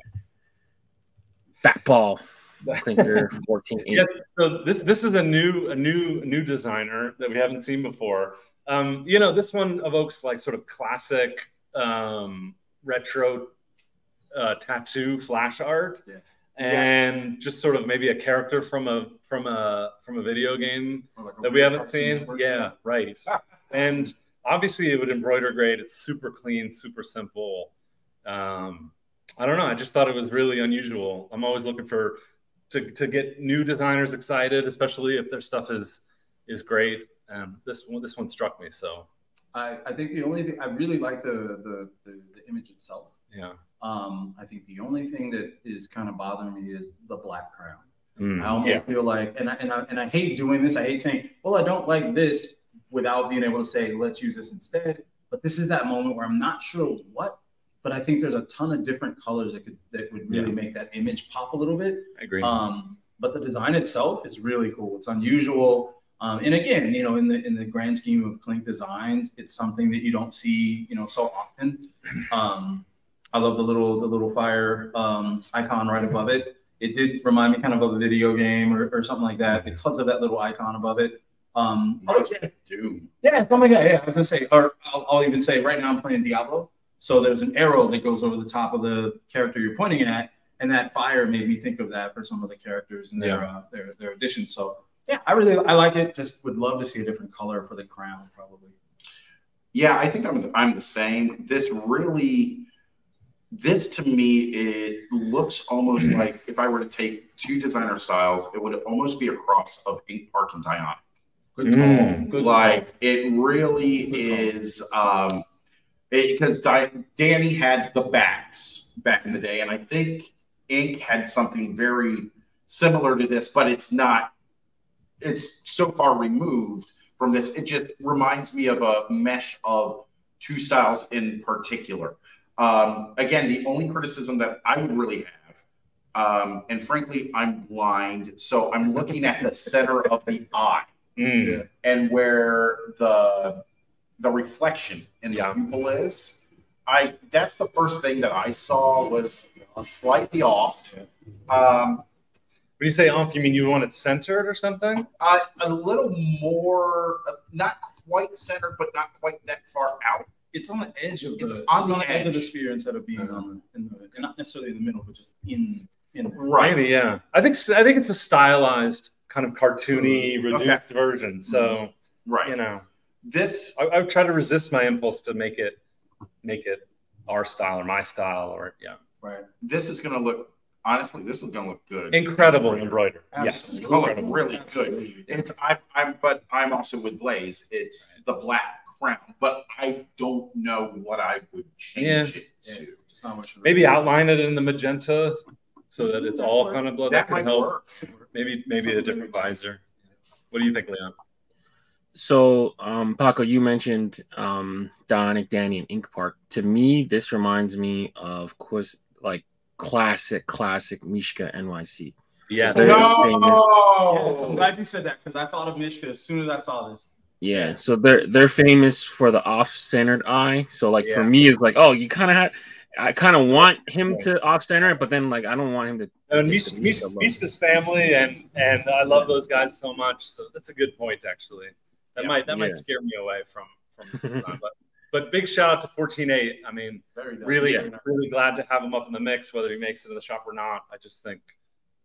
Back ball. *laughs* Clinker 14 Yeah, so this this is a new a new new designer that we haven't seen before. Um, you know, this one evokes like sort of classic um, retro uh, tattoo flash art, Yes. and just sort of maybe a character from a from a from a video game like a that we haven't seen. Yeah, right. *laughs* and obviously, it would embroider great. It's super clean, super simple. Um, I don't know. I just thought it was really unusual. I'm always looking for to, to get new designers excited, especially if their stuff is is great. And this one this one struck me. So I, I think the only thing I really like the the, the, the image itself. yeah. Um, I think the only thing that is kind of bothering me is the black crown. Mm. I almost Yeah. feel like, and I, and I and I hate doing this. I hate saying, "Well, I don't like this," without being able to say, "Let's use this instead." But this is that moment where I'm not sure what. But I think there's a ton of different colors that could that would really Yeah. make that image pop a little bit. I agree. Um, but the design itself is really cool. It's unusual. Um, and again, you know, in the in the grand scheme of Clink designs, it's something that you don't see, you know, so often. Um, I love the little the little fire um, icon right above it. It did remind me kind of of a video game or, or something like that because of that little icon above it. Um, me of Doom. yeah, something like that. Yeah, I was gonna say, or I'll, I'll even say right now I'm playing Diablo. So there's an arrow that goes over the top of the character you're pointing at, and that fire made me think of that for some of the characters and their uh, their their additions. So yeah, I really I like it. Just would love to see a different color for the crown, probably. Yeah, I think I'm I'm the same. This really, this to me, it looks almost *clears throat* like if I were to take two designer styles, it would almost be a cross of Ink Park and Dionic. Good Mm. call. Good like it really Good call. is um because Danny had the bats back in the day, and I think Ink had something very similar to this, but it's not. It's so far removed from this. It just reminds me of a mesh of two styles in particular. Um, again, the only criticism that I would really have, um, and frankly, I'm blind, so I'm looking at the center of the eye Mm. and where the the reflection in the Yeah. pupil is. I that's the first thing that I saw was slightly off. Um, When you say off, you mean you want it centered or something? uh, a little more, uh, not quite centered, but not quite that far out. It's on the edge of the. It's It's on on, the the edge of the sphere instead of being on the, in the not necessarily in the middle, but just in in. there. Right. Maybe, yeah. I think I think it's a stylized kind of cartoony, Okay. reduced version. So Right. you know, This I, I would try to resist my impulse to make it make it our style or my style or yeah, Right. this is going to look honestly. This is going to look good. incredible embroidered. Yes, It's going to look really good. Absolutely. It's I, I'm, but I'm also with Blaze. It's the black crown, but I don't know what I would change it to. Just not much of Maybe outline it in the magenta so that it's all kind of blood. That That, might could help. work. Maybe maybe a different visor. What do you think, Leon? So, um, Paco, you mentioned um, Donic, Danny, and Ink Park. To me, this reminds me of course, like classic, classic Mishka NYC. Yeah, They're famous. Yes, I'm glad you said that because I thought of Mishka as soon as I saw this. Yeah, so they're they're famous for the off-centered eye. So, like for me, it's like, oh, you kind of have. I kind of want him to off center it, but then like I don't want him to. to And Mish, Mish. Mishka's family, and and I love those guys so much. So that's a good point, actually. That Yeah. might that might scare me away from from *laughs* design. but but big shout out to fourteen eight. I mean, Very nice. really Yeah. really glad to have him up in the mix, whether he makes it in the shop or not. I just think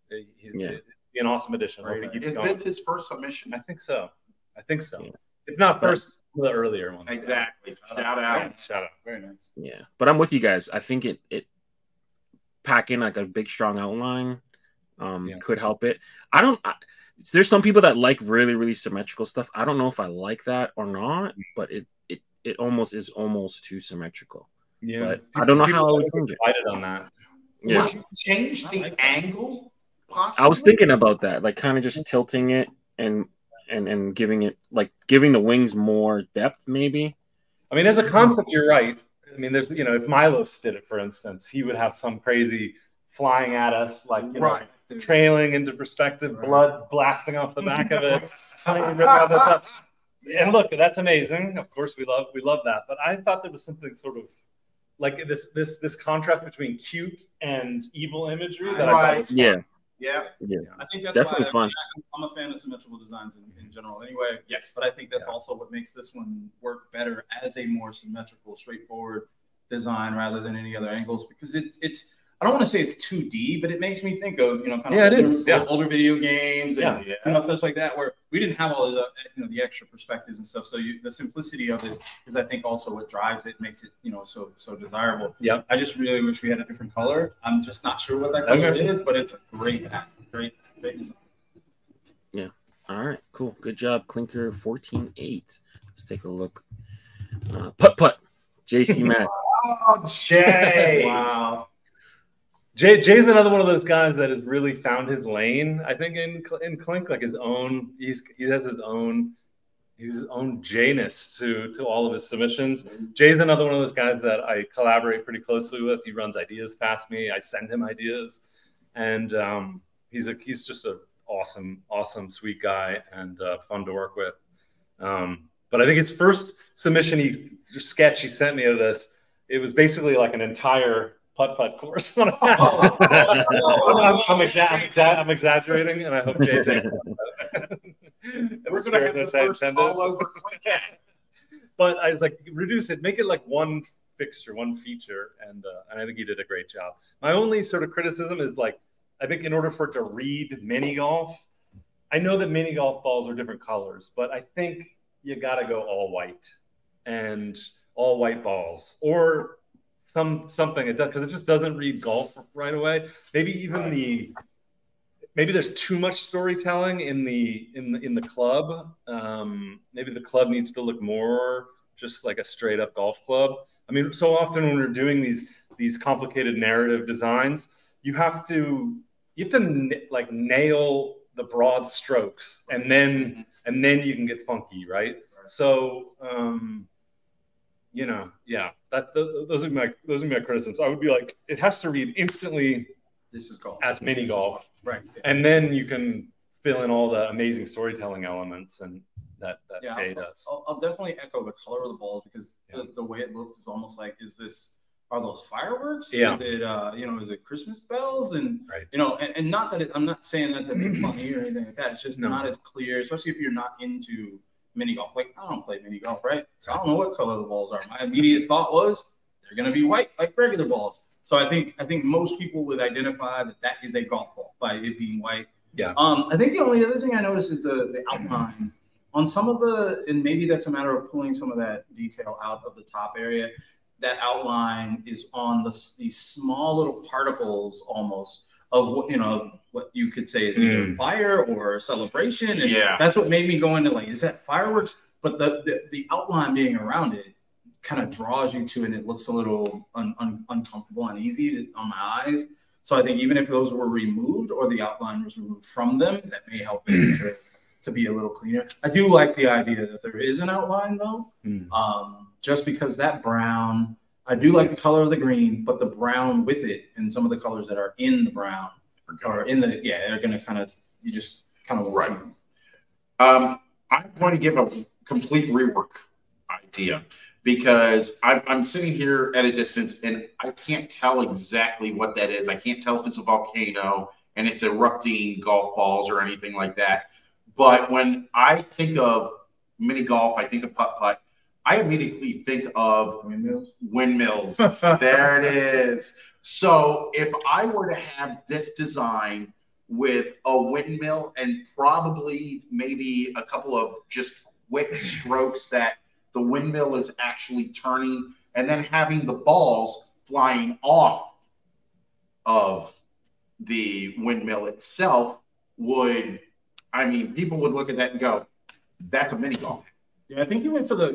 he- he's Yeah. he'd be an awesome addition. Right. keeps Is going. this his first submission? I think so. I think so. Yeah. If not first, the earlier one. Exactly. Shout Yeah, out. shout out. Very nice. Yeah, but I'm with you guys. I think it it packing like a big strong outline um Yeah. could help it. I don't. I, there's some people that like really really symmetrical stuff. I don't know if I like that or not, but it it it almost is almost too symmetrical. Yeah, But I don't know People how I would change it. on that. Yeah, Would you change the I like angle? Possibly. I was thinking about that, like kind of just tilting it and and and giving it like giving the wings more depth, maybe. I mean, as a concept, you're right. I mean, there's you know, if Milos did it, for instance, he would have some crazy flying at us, like you know, Right. Trailing into perspective, blood blasting off the back of it, *laughs* flame ripping out the top. And look, that's amazing. Of course, we love we love that. But I thought there was something sort of like this this this contrast between cute and evil imagery that I thought was fun. Yeah, Yeah. yeah, I think that's definitely why I- fun. I'm a fan of symmetrical designs in, in general, anyway. Yes. But I think that's Yeah. also what makes this one work better as a more symmetrical, straightforward design rather than any other angles because it's it's. I don't want to say it's 2D, but it makes me think of you know kind of it older, is, yeah. older video games and Yeah. you know stuff like that where we didn't have all of the you know the extra perspectives and stuff. So you, the simplicity of it is, I think, also what drives it, makes it you know so so desirable. Yeah. I just really wish we had a different color. I'm just not sure what that color Okay. is, but it's a great, great, great design. Yeah. All right, cool. Good job, Clinker 14-8. Let's take a look. Uh, putt putt. JC Matt. *laughs* Oh, Jay. Wow. Jay, Jay's another one of those guys that has really found his lane. I think in in Clink, like his own, he's he has his own, his own Jayness to to all of his submissions. Jay's another one of those guys that I collaborate pretty closely with. He runs ideas past me. I send him ideas, and um, he's a he's just a awesome, awesome, sweet guy and uh, fun to work with. Um, but I think his first submission, he sketch he sent me of this, it was basically like an entire putt putt course. I'm, *laughs* *laughs* I'm, I'm, exa- I'm, exa- I'm exaggerating, and I hope Jay takes it. We're going to have the first all over. But I was like, reduce it, make it like one fixture, one feature, and uh, and I think he did a great job. My only sort of criticism is like, I think in order for it to read mini golf, I know that mini golf balls are different colors, but I think you got to go all white and all white balls or some something it does because it just doesn't read golf right away. Maybe even the maybe there's too much storytelling in the in the in the club. Um, maybe the club needs to look more just like a straight up golf club. I mean, so often when we're doing these these complicated narrative designs, you have to you have to like nail the broad strokes, and then and then you can get funky, right? So. Um, you know, yeah, that th- those are my those are my criticisms. I would be like, it has to read instantly This is golf. as mini golf, Right. and then you can fill in all the amazing storytelling elements and that that Yeah, Jay I'll, does. I'll, I'll definitely echo the color of the balls because Yeah. the, the way it looks is almost like, is this, are those fireworks? Yeah. Is it, uh, you know, is it Christmas bells? And, Right. you know, and, and not that it, I'm not saying that to be *clears throat* funny or anything like that. It's just No. not as clear, especially if you're not into mini golf. Like, I don't play mini golf, right? So I don't know what color the balls are. My immediate thought was they're going to be white like regular balls. So I think I think most people would identify that that is a golf ball by it being white. Yeah. Um, I think the only other thing I noticed is the the outline on some of the, and maybe that's a matter of pulling some of that detail out of the top area. That outline is on the these small little particles almost of what you know what you could say is either Mm. fire or celebration. And Yeah. that's what made me go into like, is that fireworks? But the the, the outline being around it kind of draws you to, and it looks a little un, un, uncomfortable, uneasy on my eyes. So I think even if those were removed or the outline was removed from them, that may help it to, to be a little cleaner. I do like the idea that there is an outline though, Mm. um, just because that brown, I do like the color of the green, but the brown with it and some of the colors that are in the brown or in the, yeah, they're going to kind of, you just kind of Right. Um, I'm going to give a complete rework idea. because I'm, I'm sitting here at a distance and I can't tell exactly what that is. I can't tell if it's a volcano and it's erupting golf balls or anything like that. But when I think of mini golf, I think of putt putt. I immediately think of Windmills. windmills. *laughs* there it is. So if I were to have this design with a windmill and probably maybe a couple of just quick strokes that the windmill is actually turning and then having the balls flying off of the windmill itself would I mean people would look at that and go, that's a mini golf. Yeah, I think he went for the.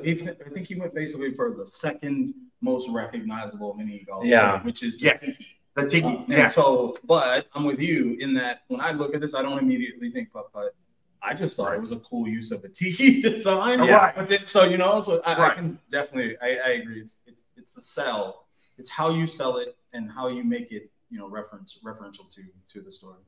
I think he went basically for the second most recognizable mini golf. Yeah. which is Yes. the tiki. The tiki. Uh, yeah. so, but I'm with you in that when I look at this, I don't immediately think putt putt. I just thought it was a cool use of a tiki *laughs* design. Yeah. But then- so you know, so I, I can definitely, I, I agree. It's, it's it's a sell. It's how you sell it and how you make it, you know, reference referential to to the story.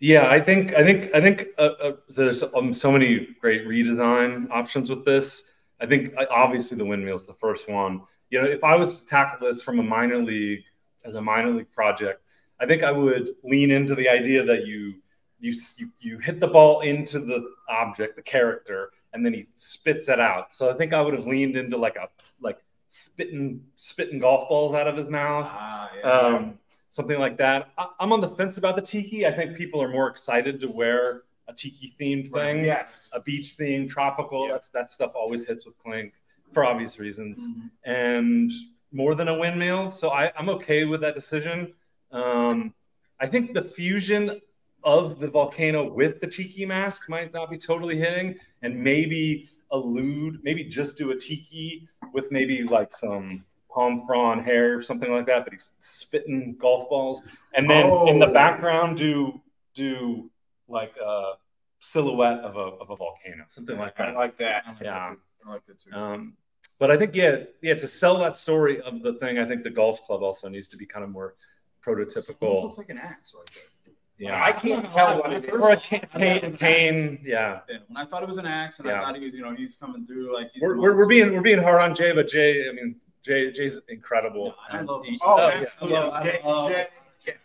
Yeah, I think I think I think uh, uh, there's um, so many great redesign options with this. I think uh, obviously the windmill is the first one. You know, if I was to tackle this from a minor league as a minor league project, I think I would lean into the idea that you you you, you hit the ball into the object, the character, and then he spits it out. So I think I would have leaned into like a like spitting spitting golf balls out of his mouth Ah, um, something like that. I, I'm on the fence about the tiki. I think people are more excited to wear a tiki themed thing, Yes. a beach theme, tropical. Yeah. That's that stuff always hits with Clink for obvious reasons, Mhm. and more than a windmill. So I, I'm okay with that decision. Um, I think the fusion of the volcano with the tiki mask might not be totally hitting, and maybe allude, maybe just do a tiki with maybe like some palm frond hair or something like that, but he's spitting golf balls, and then in the Oh. background do do like a silhouette of a of a volcano, something like I that. like that. I like Yeah. that too. I like that too. Um, but I think yeah, yeah, to sell that story of the thing, I think the golf club also needs to be kind of more It prototypical. looks like an axe right there. Yeah, I can't tell what it is. or a cane, cane, cane yeah. Yeah, when I thought it was an axe, and Yeah. I thought he was, you know, he's coming through like he's We're, we're, we're being we're being hard on Jay, but Jay, I mean, Jay Jay's incredible. No, I love he- him. Oh, yeah. absolutely. I love- Jay- I Jay-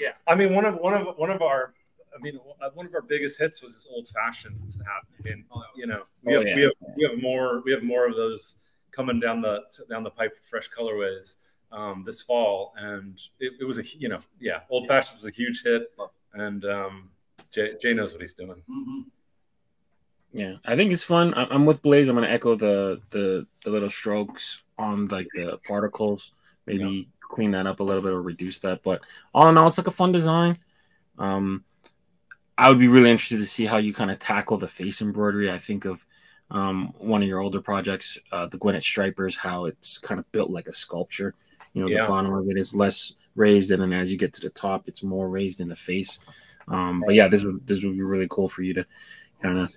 Yeah. I mean, one of one of one of our, I mean, one of our biggest hits was this old fashioned hat. I mean, Oh, you know, we Oh, have, yeah. we have we have more we have more of those coming down the down the pipe for fresh colorways um, this fall, and it, it was a you know yeah, old fashioned was a huge hit, and um, Jay, Jay knows what he's doing. Mhm. Yeah, I think it's fun. I'm with Blaze. I'm gonna echo the the the little strokes on like the particles. Maybe clean that up a little bit or reduce that. But all in all, it's like a fun design. Um, I would be really interested to see how you kind of tackle the face embroidery. I think of um, one of your older projects, uh, the Gwinnett Stripers, how it's kind of built like a sculpture. You know, Yeah. the bottom of it is less raised, and then as you get to the top, it's more raised in the face. Um, but yeah, this would this would be really cool for you to kind of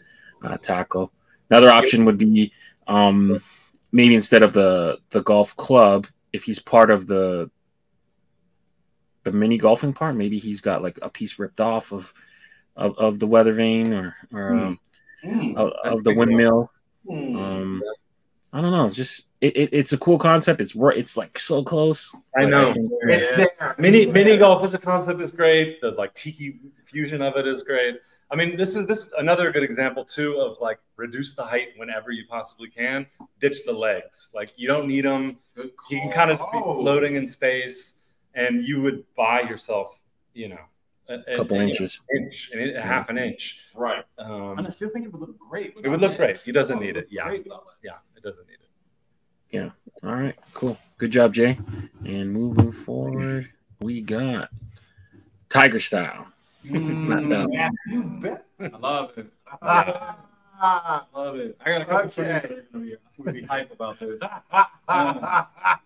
uh, tackle. Another option would be um, maybe instead of the the golf club, if he's part of the the mini golfing part, maybe he's got like a piece ripped off of of, of the weather vane or or um, Mm, of, of the windmill. mm. Um, I don't know. Just it, it, it's a cool concept. It's. It's like so close. I know. think- It's Yeah. there. Mini It's mini there. golf as a concept is great. The like tiki fusion of it is great. I mean, this is this is another good example too of like reduce the height whenever you possibly can. Ditch the legs. Like you don't need them. Good You can kind of be floating in space, and you would buy yourself, you know, a, a- couple a- inches. inch, a half an inch. Right. Um, And I still think it would look great. It would look without great. He doesn't need it. Yeah. great without legs. yeah, it doesn't need it. All right, cool. Good job, Jay. And moving forward, we got Tiger Style. Mm, Not. Yeah, you bet. I love it. Ah. I love it. I got a couple Okay. friends that are gonna be, hype about this. Ah, ah, um, ah,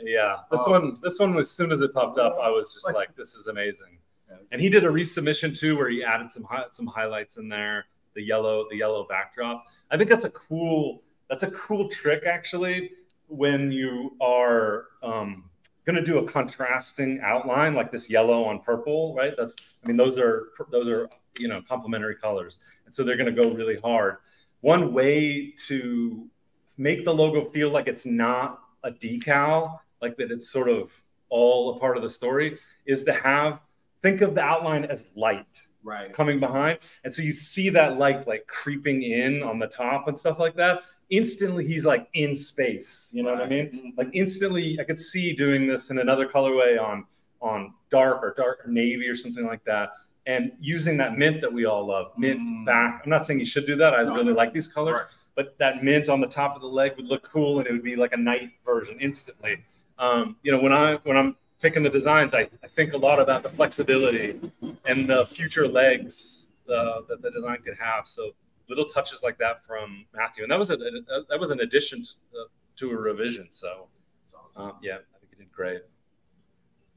yeah, this Oh. one, this one, as soon as it popped up, I was just Like- like, "This is amazing." Yeah, And he did a resubmission too, where he added some hi- some highlights in there, the yellow, the yellow backdrop. I think that's a cool, that's a cool trick actually when you are um, going to do a contrasting outline like this yellow on purple, right? That's, I mean, those are those are you know complementary colors, and so they're going to go really hard. One way to make the logo feel like it's not a decal, like that it's sort of all a part of the story, is to have think of the outline as light Right. coming behind. And so you see that light like creeping in on the top and stuff like that. Instantly he's like in space. You know what I mean? Like instantly I could see doing this in another colorway on on dark or dark navy or something like that. And using that mint that we all love, mint Mm. back. I'm not saying you should do that. I No, really no. like these colors, Right. but that mint on the top of the leg would look cool and it would be like a night version instantly. Um, you know, when I when I'm picking the designs, I, I think a lot about the flexibility and the future legs uh, that the design could have. So little touches like that from Matthew, and that was a, a- that was an addition to, uh, to a revision. So awesome. um, yeah, I think he did great.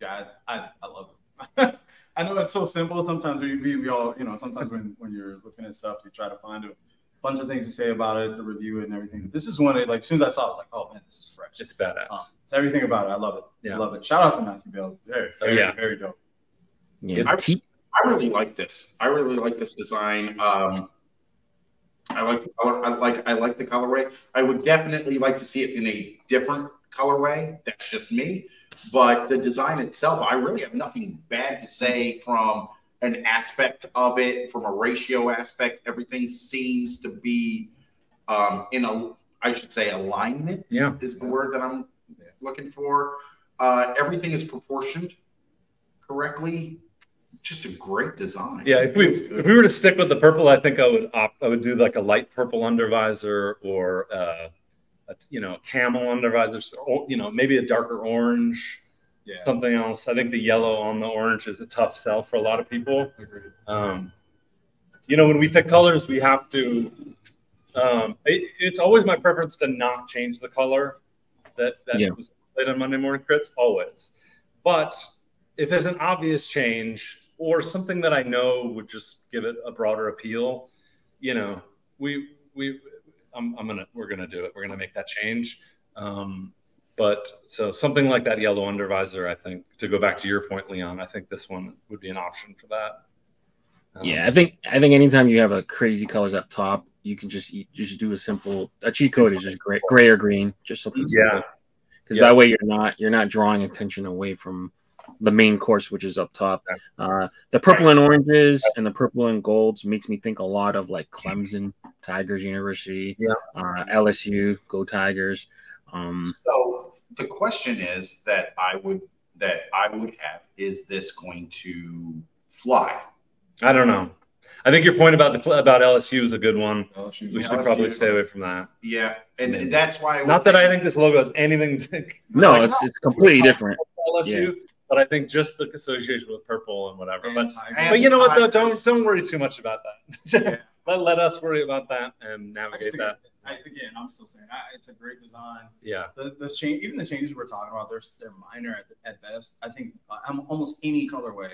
Yeah, I, I, I love it. *laughs* I know it's so simple. Sometimes we, we, we all, you know, sometimes when, when you're looking at stuff, you try to find a bunch of things to say about it, to review it and everything. But this is one that, like, as soon as I saw it, I was like, oh man, this is fresh. It's badass. Um, it's everything about it. I love it. Yeah. I love it. Shout out to Matthew Bell. Very, Oh, very, yeah. very dope. Yeah, I- T- I really like this. I really like this design. Um, I like the color. I like I like the colorway. I would definitely like to see it in a different colorway. That's just me. But the design itself, I really have nothing bad to say from an aspect of it, from a ratio aspect. Everything seems to be um, in a, I should say, alignment. Yeah. is the word that I'm looking for. Uh, everything is proportioned correctly. Just a great design. Yeah, if we if we were to stick with the purple, I think I would opt, I would do like a light purple undervisor or uh, a, you know camel undervisor, or you know maybe a darker orange, Yeah. something else. I think the yellow on the orange is a tough sell for a lot of people. Um, you know, when we pick colors, we have to. Um, it, it's always my preference to not change the color that that Yeah. was played on Monday Morning Critz. Always, but if there's an obvious change or something that I know would just give it a broader appeal, you know, we we I'm, I'm gonna we're gonna do it. We're gonna make that change. Um, but so something like that yellow undervisor, I think, to go back to your point, Leon, I think this one would be an option for that. Um, yeah, I think I think anytime you have a crazy colors up top, you can just you just do a simple a cheat code is just gray, gray or green, just something Yeah. because Yeah. that way you're not you're not drawing attention away from the main course, which is up top. Uh, the purple and oranges and the purple and golds makes me think a lot of like Clemson, Tigers University, Yeah. uh, LSU, Go Tigers. Um, So the question is that I would that I would have is this going to fly? I don't know. I think your point about the about LSU is a good one. Shoot. We should LSU. probably stay away from that. Yeah, and that's why. I was Not that I think this logo has anything to *laughs* no, like, it's it's completely different. LSU, but I think just the association with purple and whatever. And But Tiger. And but you know what though? Don't don't worry too much about that. *laughs* Yeah. let let us worry about that and navigate that. I, again, I'm still saying I, it's a great design. Yeah. The, the change, even the changes we're talking about, they're they're minor at, at best. I think uh, I'm almost any colorway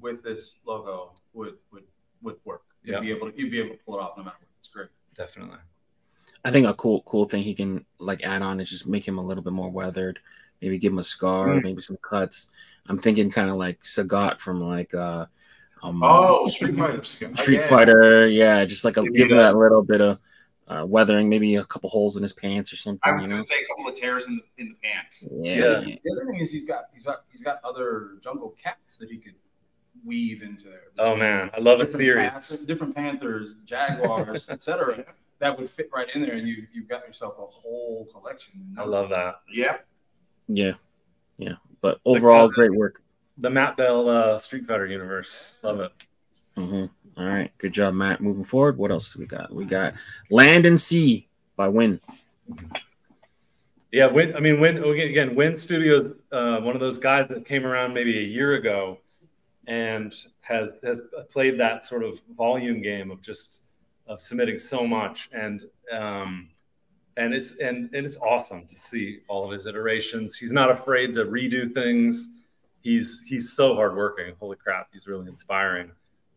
with this logo would would would work. You'd Yeah. be able to you'd be able to pull it off no matter what. It's great. Definitely. I think a cool cool thing he can like add on is just make him a little bit more weathered. Maybe give him a scar, Mm. maybe some cuts. I'm thinking kind of like Sagat from like uh um Oh, Street Fighter. Street Yeah. Fighter. Yeah, just like a, give him that- that little bit of uh, weathering, maybe a couple holes in his pants or something. I was you going know? to say a couple of tears in the, in the pants. Yeah, Yeah. yeah. The other thing is he's got he's got he's got other jungle cats that he could weave into there. Oh man, I love a different, theory. panth- different panthers, jaguars, etc. That would fit right in there, and you you've got yourself a whole collection. I love that. Yep. yeah, yeah. But overall, great work. The Matt Bell uh, Street Fighter universe. Love it. hmm All right, good job, Matt. Moving forward, what else we got? We got Land and Sea by Win. Yeah, Win. I mean, Win again. Win Studios, uh, one of those guys that came around maybe a year ago, and has has played that sort of volume game of just of submitting so much, and um, and it's and, and it's awesome to see all of his iterations. He's not afraid to redo things. He's he's so hardworking. Holy crap, he's really inspiring.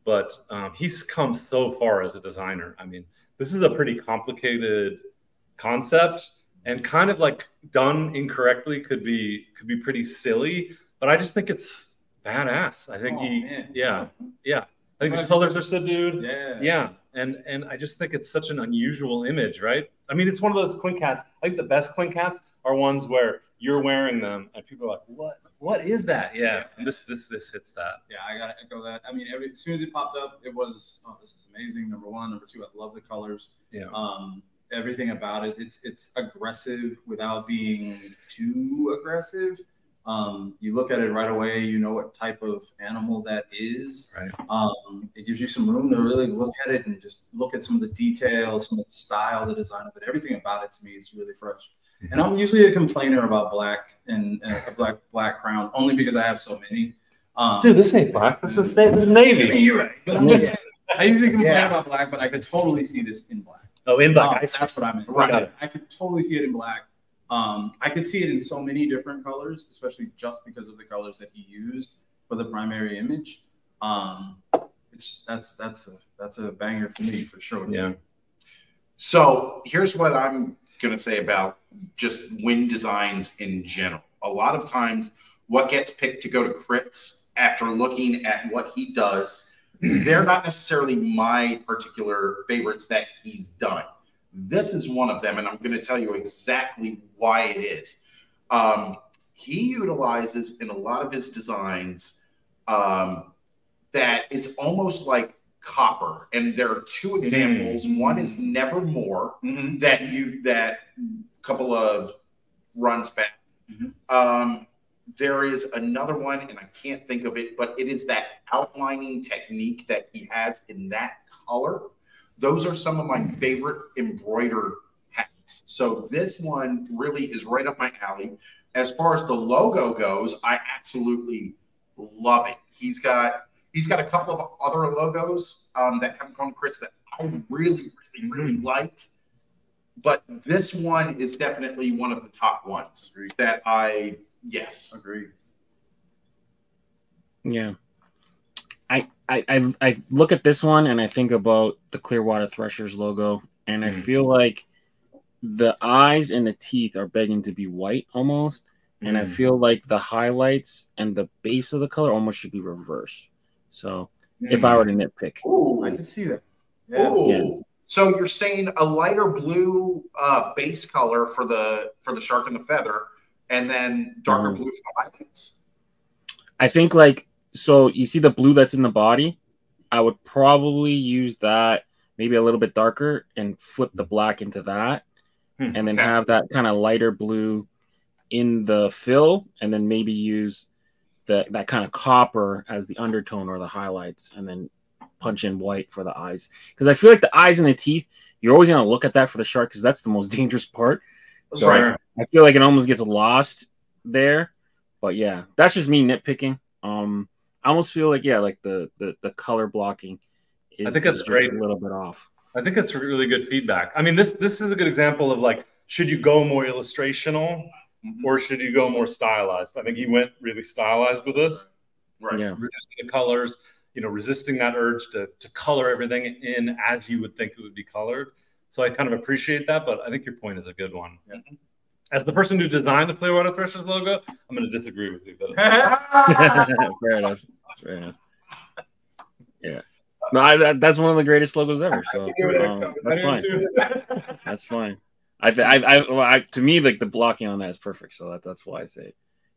But um, he's come so far as a designer. I mean, this is a pretty complicated concept and kind of like done incorrectly could be could be pretty silly but i just think it's badass i think Oh, he man. yeah *laughs* yeah i think the colors are subdued Yeah. yeah and and i just think it's such an unusual image right i mean, it's one of those clink hats. I think the best clink hats are ones where you're wearing them and people are like, "What? What is that?" Yeah, and this this this hits that. Yeah, I gotta echo that. I mean, every as soon as it popped up, it was oh, this is amazing. Number one, number two, I love the colors. Yeah. Um, everything about it. It's it's aggressive without being too aggressive. Um, you look at it right away, you know what type of animal that is. Right. Um, it gives you some room to really look at it and just look at some of the details, some of the style, the design of it. Everything about it to me is really fresh. And I'm usually a complainer about black and uh, black black crowns only because I have so many. Um, Dude, this ain't black. This is this is I mean, navy. you're right. But I'm just *laughs* I usually complain Yeah. about black, but I could totally see this in black. Oh, in black. Um, that's what I meant. Right. I could totally see it in black. Um, I could see it in so many different colors, especially just because of the colors that he used for the primary image. Um, it's that's that's a that's a banger for me for sure. Yeah. So here's what I'm going to say about just win designs in general. A lot of times, what gets picked to go to crits after looking at what he does, they're not necessarily my particular favorites that he's done. This is one of them, and I'm going to tell you exactly why it is. Um, he utilizes in a lot of his designs um, that it's almost like copper, and there are two examples. One is Nevermore Mhm. that you that couple of runs back. Mhm. Um, there is another one, and I can't think of it, but it is that outlining technique that he has in that color. Those are some of my favorite embroidered hats. So this one really is right up my alley. As far as the logo goes, I absolutely love it. He's got he's got a couple of other logos um, that haven't gone crits that I really, really, really like. But this one is definitely one of the top ones that I yes. Agreed. Yeah. I, I I I look at this one and I think about the Clearwater Threshers logo, and I Mm. feel like the eyes and the teeth are begging to be white almost, and I Mm. feel like the highlights and the base of the color almost should be reversed. So if I were to nitpick, Ooh, I can see that. Yeah. Yeah. So you're saying a lighter blue uh, base color for the for the shark and the feather, and then darker blue for the highlights. I think like so you see the blue that's in the body, I would probably use that maybe a little bit darker and flip the black into that Hmm, and then okay. have that kind of lighter blue in the fill and then maybe use the that kind of copper as the undertone or the highlights and then punch in white for the eyes because I feel like the eyes and the teeth you're always going to look at that for the shark because that's the most *laughs* dangerous part so Right. I feel like it almost gets lost there. But yeah, that's just me nitpicking. Um, I almost feel like yeah, like the the, the color blocking is, I think that's just great. a little bit off. I think that's really good feedback. I mean, this this is a good example of like, should you go more illustrational Mhm. or should you go more stylized? I think he went really stylized with this, Right. Yeah, reducing the colors, you know, resisting that urge to to color everything in as you would think it would be colored. So I kind of appreciate that, but I think your point is a good one. As the person who designed the Clearwater Threshers logo, I'm going to disagree with you. *laughs* Fair enough. Fair enough. Yeah. No, I, that, that's one of the greatest logos ever. So um, that's fine. *laughs* That's fine. I, I, I, well, I, to me, like the blocking on that is perfect. So that's that's why I say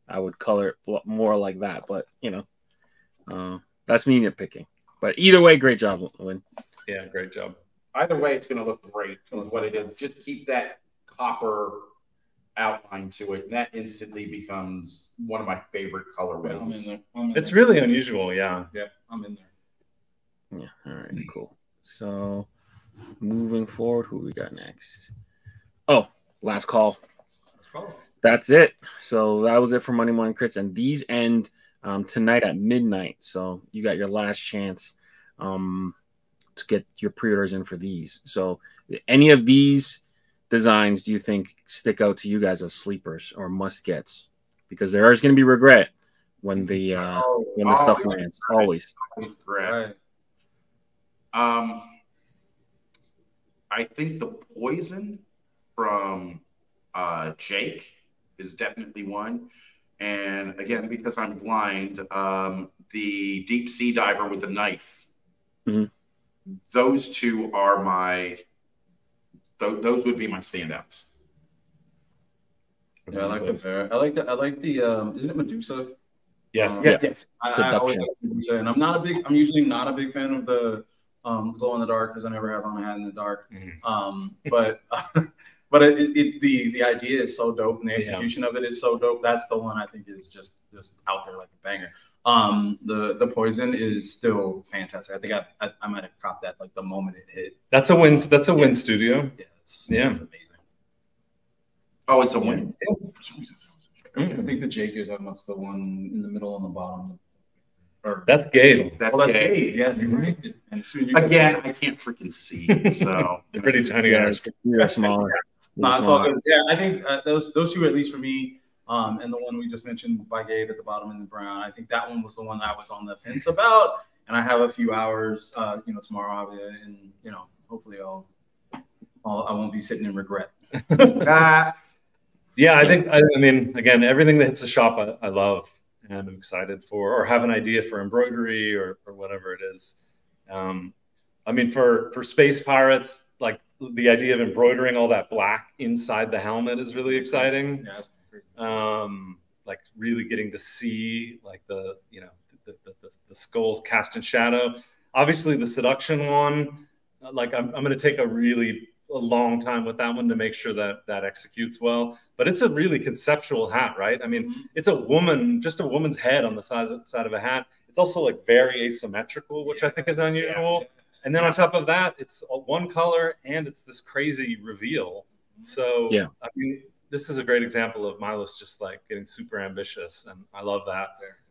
I would color it more like that. But you know, uh, that's me nitpicking. But either way, great job, Lynn. yeah, great job. Either way, it's going to look great. Is what it is. Just keep that copper outline to it, and that instantly becomes one of my favorite color I'm in there. I'm in It's there. really unusual. Yeah. yeah, I'm in there. Yeah. All right. Cool. So moving forward, who we got next? Oh, last call. Let's go. That's it. So that was it for Monday Morning Critz, and these end um, tonight at midnight. So you got your last chance um, to get your pre-orders in for these. So any of these designs do you think stick out to you guys as sleepers or must gets? Because there is going to be regret when the uh, when the stuff Always lands. Always. Correct. Right. Um, I think the poison from uh, Jake is definitely one. And again, because I'm blind, um, the deep sea diver with the knife. Mhm. Those two are my Th- those would be my standouts. Yeah, I like the bear. I like the I like the um isn't it Medusa? Yes, Um, yes, yes. I, I always Seduction. like Medusa, and I'm not a big I'm usually not a big fan of the um glow in the dark because I never have on a hat in the dark. Mhm. Um but *laughs* but it, it, it the the idea is so dope and the Yeah. execution of it is so dope. That's the one I think is just just out there like a banger. Um the the poison is still fantastic. I think I I, I might have caught that like the moment it hit. That's a win. That's a win studio. Yeah, it's, Yeah. it's amazing. Oh, it's a win. For some reason. I think the Jake is almost the one in the middle and the bottom. Or That's Gabe. That's Oh, that's gay. Gabe. Yeah, you're right. And soon you Again, I can't freaking see, *laughs* so They're pretty tiny guys. you're smaller. No, You're it's all smaller. good. Yeah, I think uh, those those two at least for me, um, and the one we just mentioned by Gabe at the bottom in the brown. I think that one was the one that I was on the fence about, and I have a few hours, uh, you know, tomorrow, obviously, and you know, hopefully, I'll, I'll I won't be sitting in regret. *laughs* that Yeah, I think I, I mean again, everything that hits the shop, I, I love and I'm excited for, or have an idea for embroidery or, or whatever it is. Um, I mean, for for space pirates, like the idea of embroidering all that black inside the helmet is really exciting. Yeah, Um, like really getting to see like the you know the, the, the, the skull cast in shadow. Obviously, the seduction one, uh, like I'm, I'm going to take a really a long time with that one to make sure that that executes well. But it's a really conceptual hat, right? I mean, it's a woman, just a woman's head on the side side of a hat. It's also like very asymmetrical, which I think is unusual. And then on top of that, it's a one color and it's this crazy reveal. So Yeah. I mean, this is a great example of Milos just like getting super ambitious, and I love that.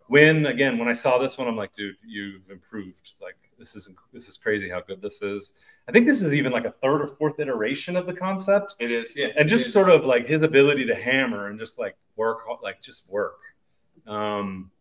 When again, when I saw this one, I'm like, dude, you've improved. Like this is this is crazy how good this is. I think this is even like a third or fourth iteration of the concept, it is. Yeah, and just sort of like his ability to hammer and just like work, like just work. Um,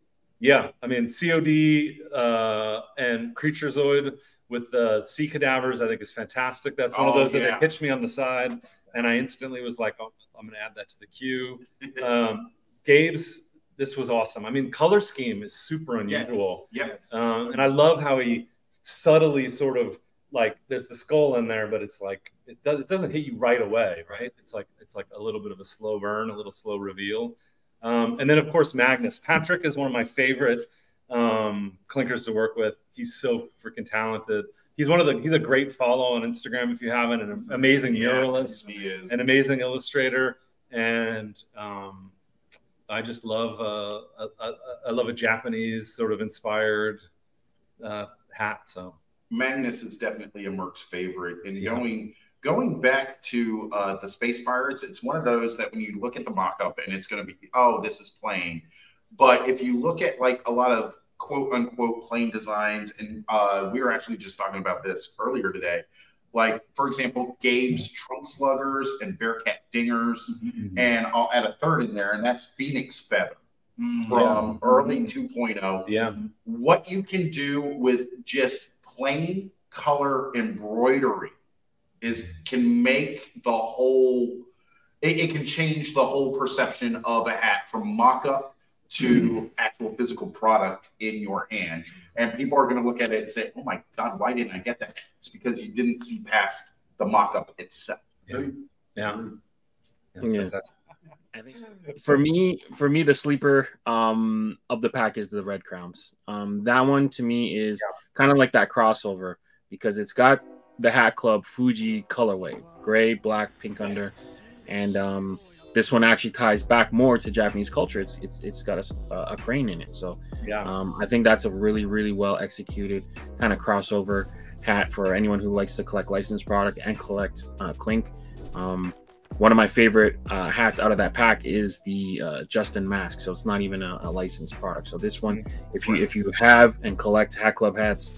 yeah, I mean, COD uh, and Creaturezoid with the sea cadavers, I think is fantastic. That's one of Oh, those that they pitched me on the side, and I instantly was like, oh, I'm going to add that to the queue. Um, *laughs* Gabe's, this was awesome. I mean, color scheme is super unusual, Yep. um, and I love how he subtly sort of like there's the skull in there, but it's like it does it doesn't hit you right away, right? It's like it's like a little bit of a slow burn, a little slow reveal. Um, and then of course Magnus. Patrick is one of my favorite um, clinkers to work with. He's so freaking talented. He's one of the he's a great follow on Instagram if you haven't, an amazing muralist, He is. an amazing illustrator, and um, I just love uh, I, I, I love a Japanese sort of inspired uh, hat. So Magnus is definitely a Merc's favorite. And Yeah. going going back to uh, the Space Pirates, it's one of those that when you look at the mock-up and it's going to be, oh, this is plain. But if you look at like a lot of quote unquote plain designs, and uh, we were actually just talking about this earlier today. Like, for example, Gabe's Trunk Sluggers and Bearcat Dingers, and I'll add a third in there, and that's Phoenix Feather Mm, from early 2.0 yeah, what you can do with just plain color embroidery is can make the whole it, it can change the whole perception of a hat from mock-up to actual physical product in your hand and people are going to look at it and say oh my god why didn't i get that it's because you didn't see past the mock-up itself yeah, yeah. That's Yeah. fantastic. I think for me, for me, the sleeper um, of the pack is the red crowns. Um, that one to me is kind of like that crossover because it's got the Hat Club Fuji colorway, gray, black, pink under, and um, this one actually ties back more to Japanese culture. It's it's it's got a, a crane in it, so Yeah, um, I think that's a really really well executed kind of crossover hat for anyone who likes to collect licensed product and collect uh, clink. Um, one of my favorite uh, hats out of that pack is the uh, Justin mask. So it's not even a, a licensed product. So this one, if you if you have and collect Hat Club hats,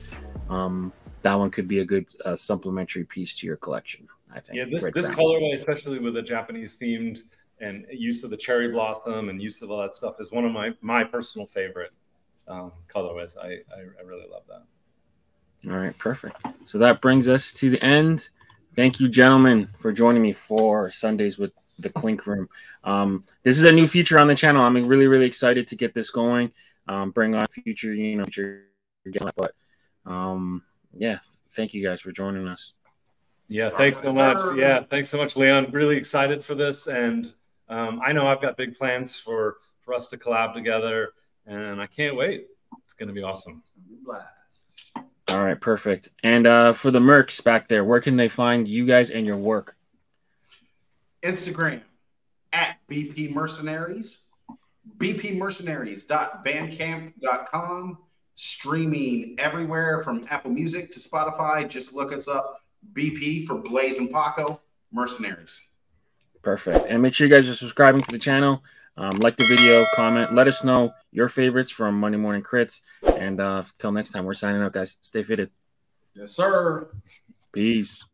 um, that one could be a good uh, supplementary piece to your collection. I think. yeah. This Red this colorway, especially with a Japanese themed and use of the cherry blossom and use of all that stuff, is one of my my personal favorite um, colorways. I, I I really love that. All right, perfect. So that brings us to the end. Thank you, gentlemen, for joining me for Sundaze with the Clink Room. Um, this is a new feature on the channel. I'm really, really excited to get this going. Um, bring on future, you know, future, guests. but um, yeah, thank you guys for joining us. Yeah, thanks so much. Yeah, thanks so much, Leon. Really excited for this, and um, I know I've got big plans for for us to collab together, and I can't wait. It's going to be awesome. Blast. All right, perfect. And uh, for the mercs back there, where can they find you guys and your work? Instagram at BP Mercenaries, bpmercenaries.bandcamp.com, streaming everywhere from Apple Music to Spotify. Just look us up, BP for Blaze and Paco, Mercenaries. Perfect. And make sure you guys are subscribing to the channel. Um, like the video, comment, let us know your favorites from Monday Morning Critz. And uh, till next time, we're signing out, guys. Stay fitted. Yes, sir. Peace.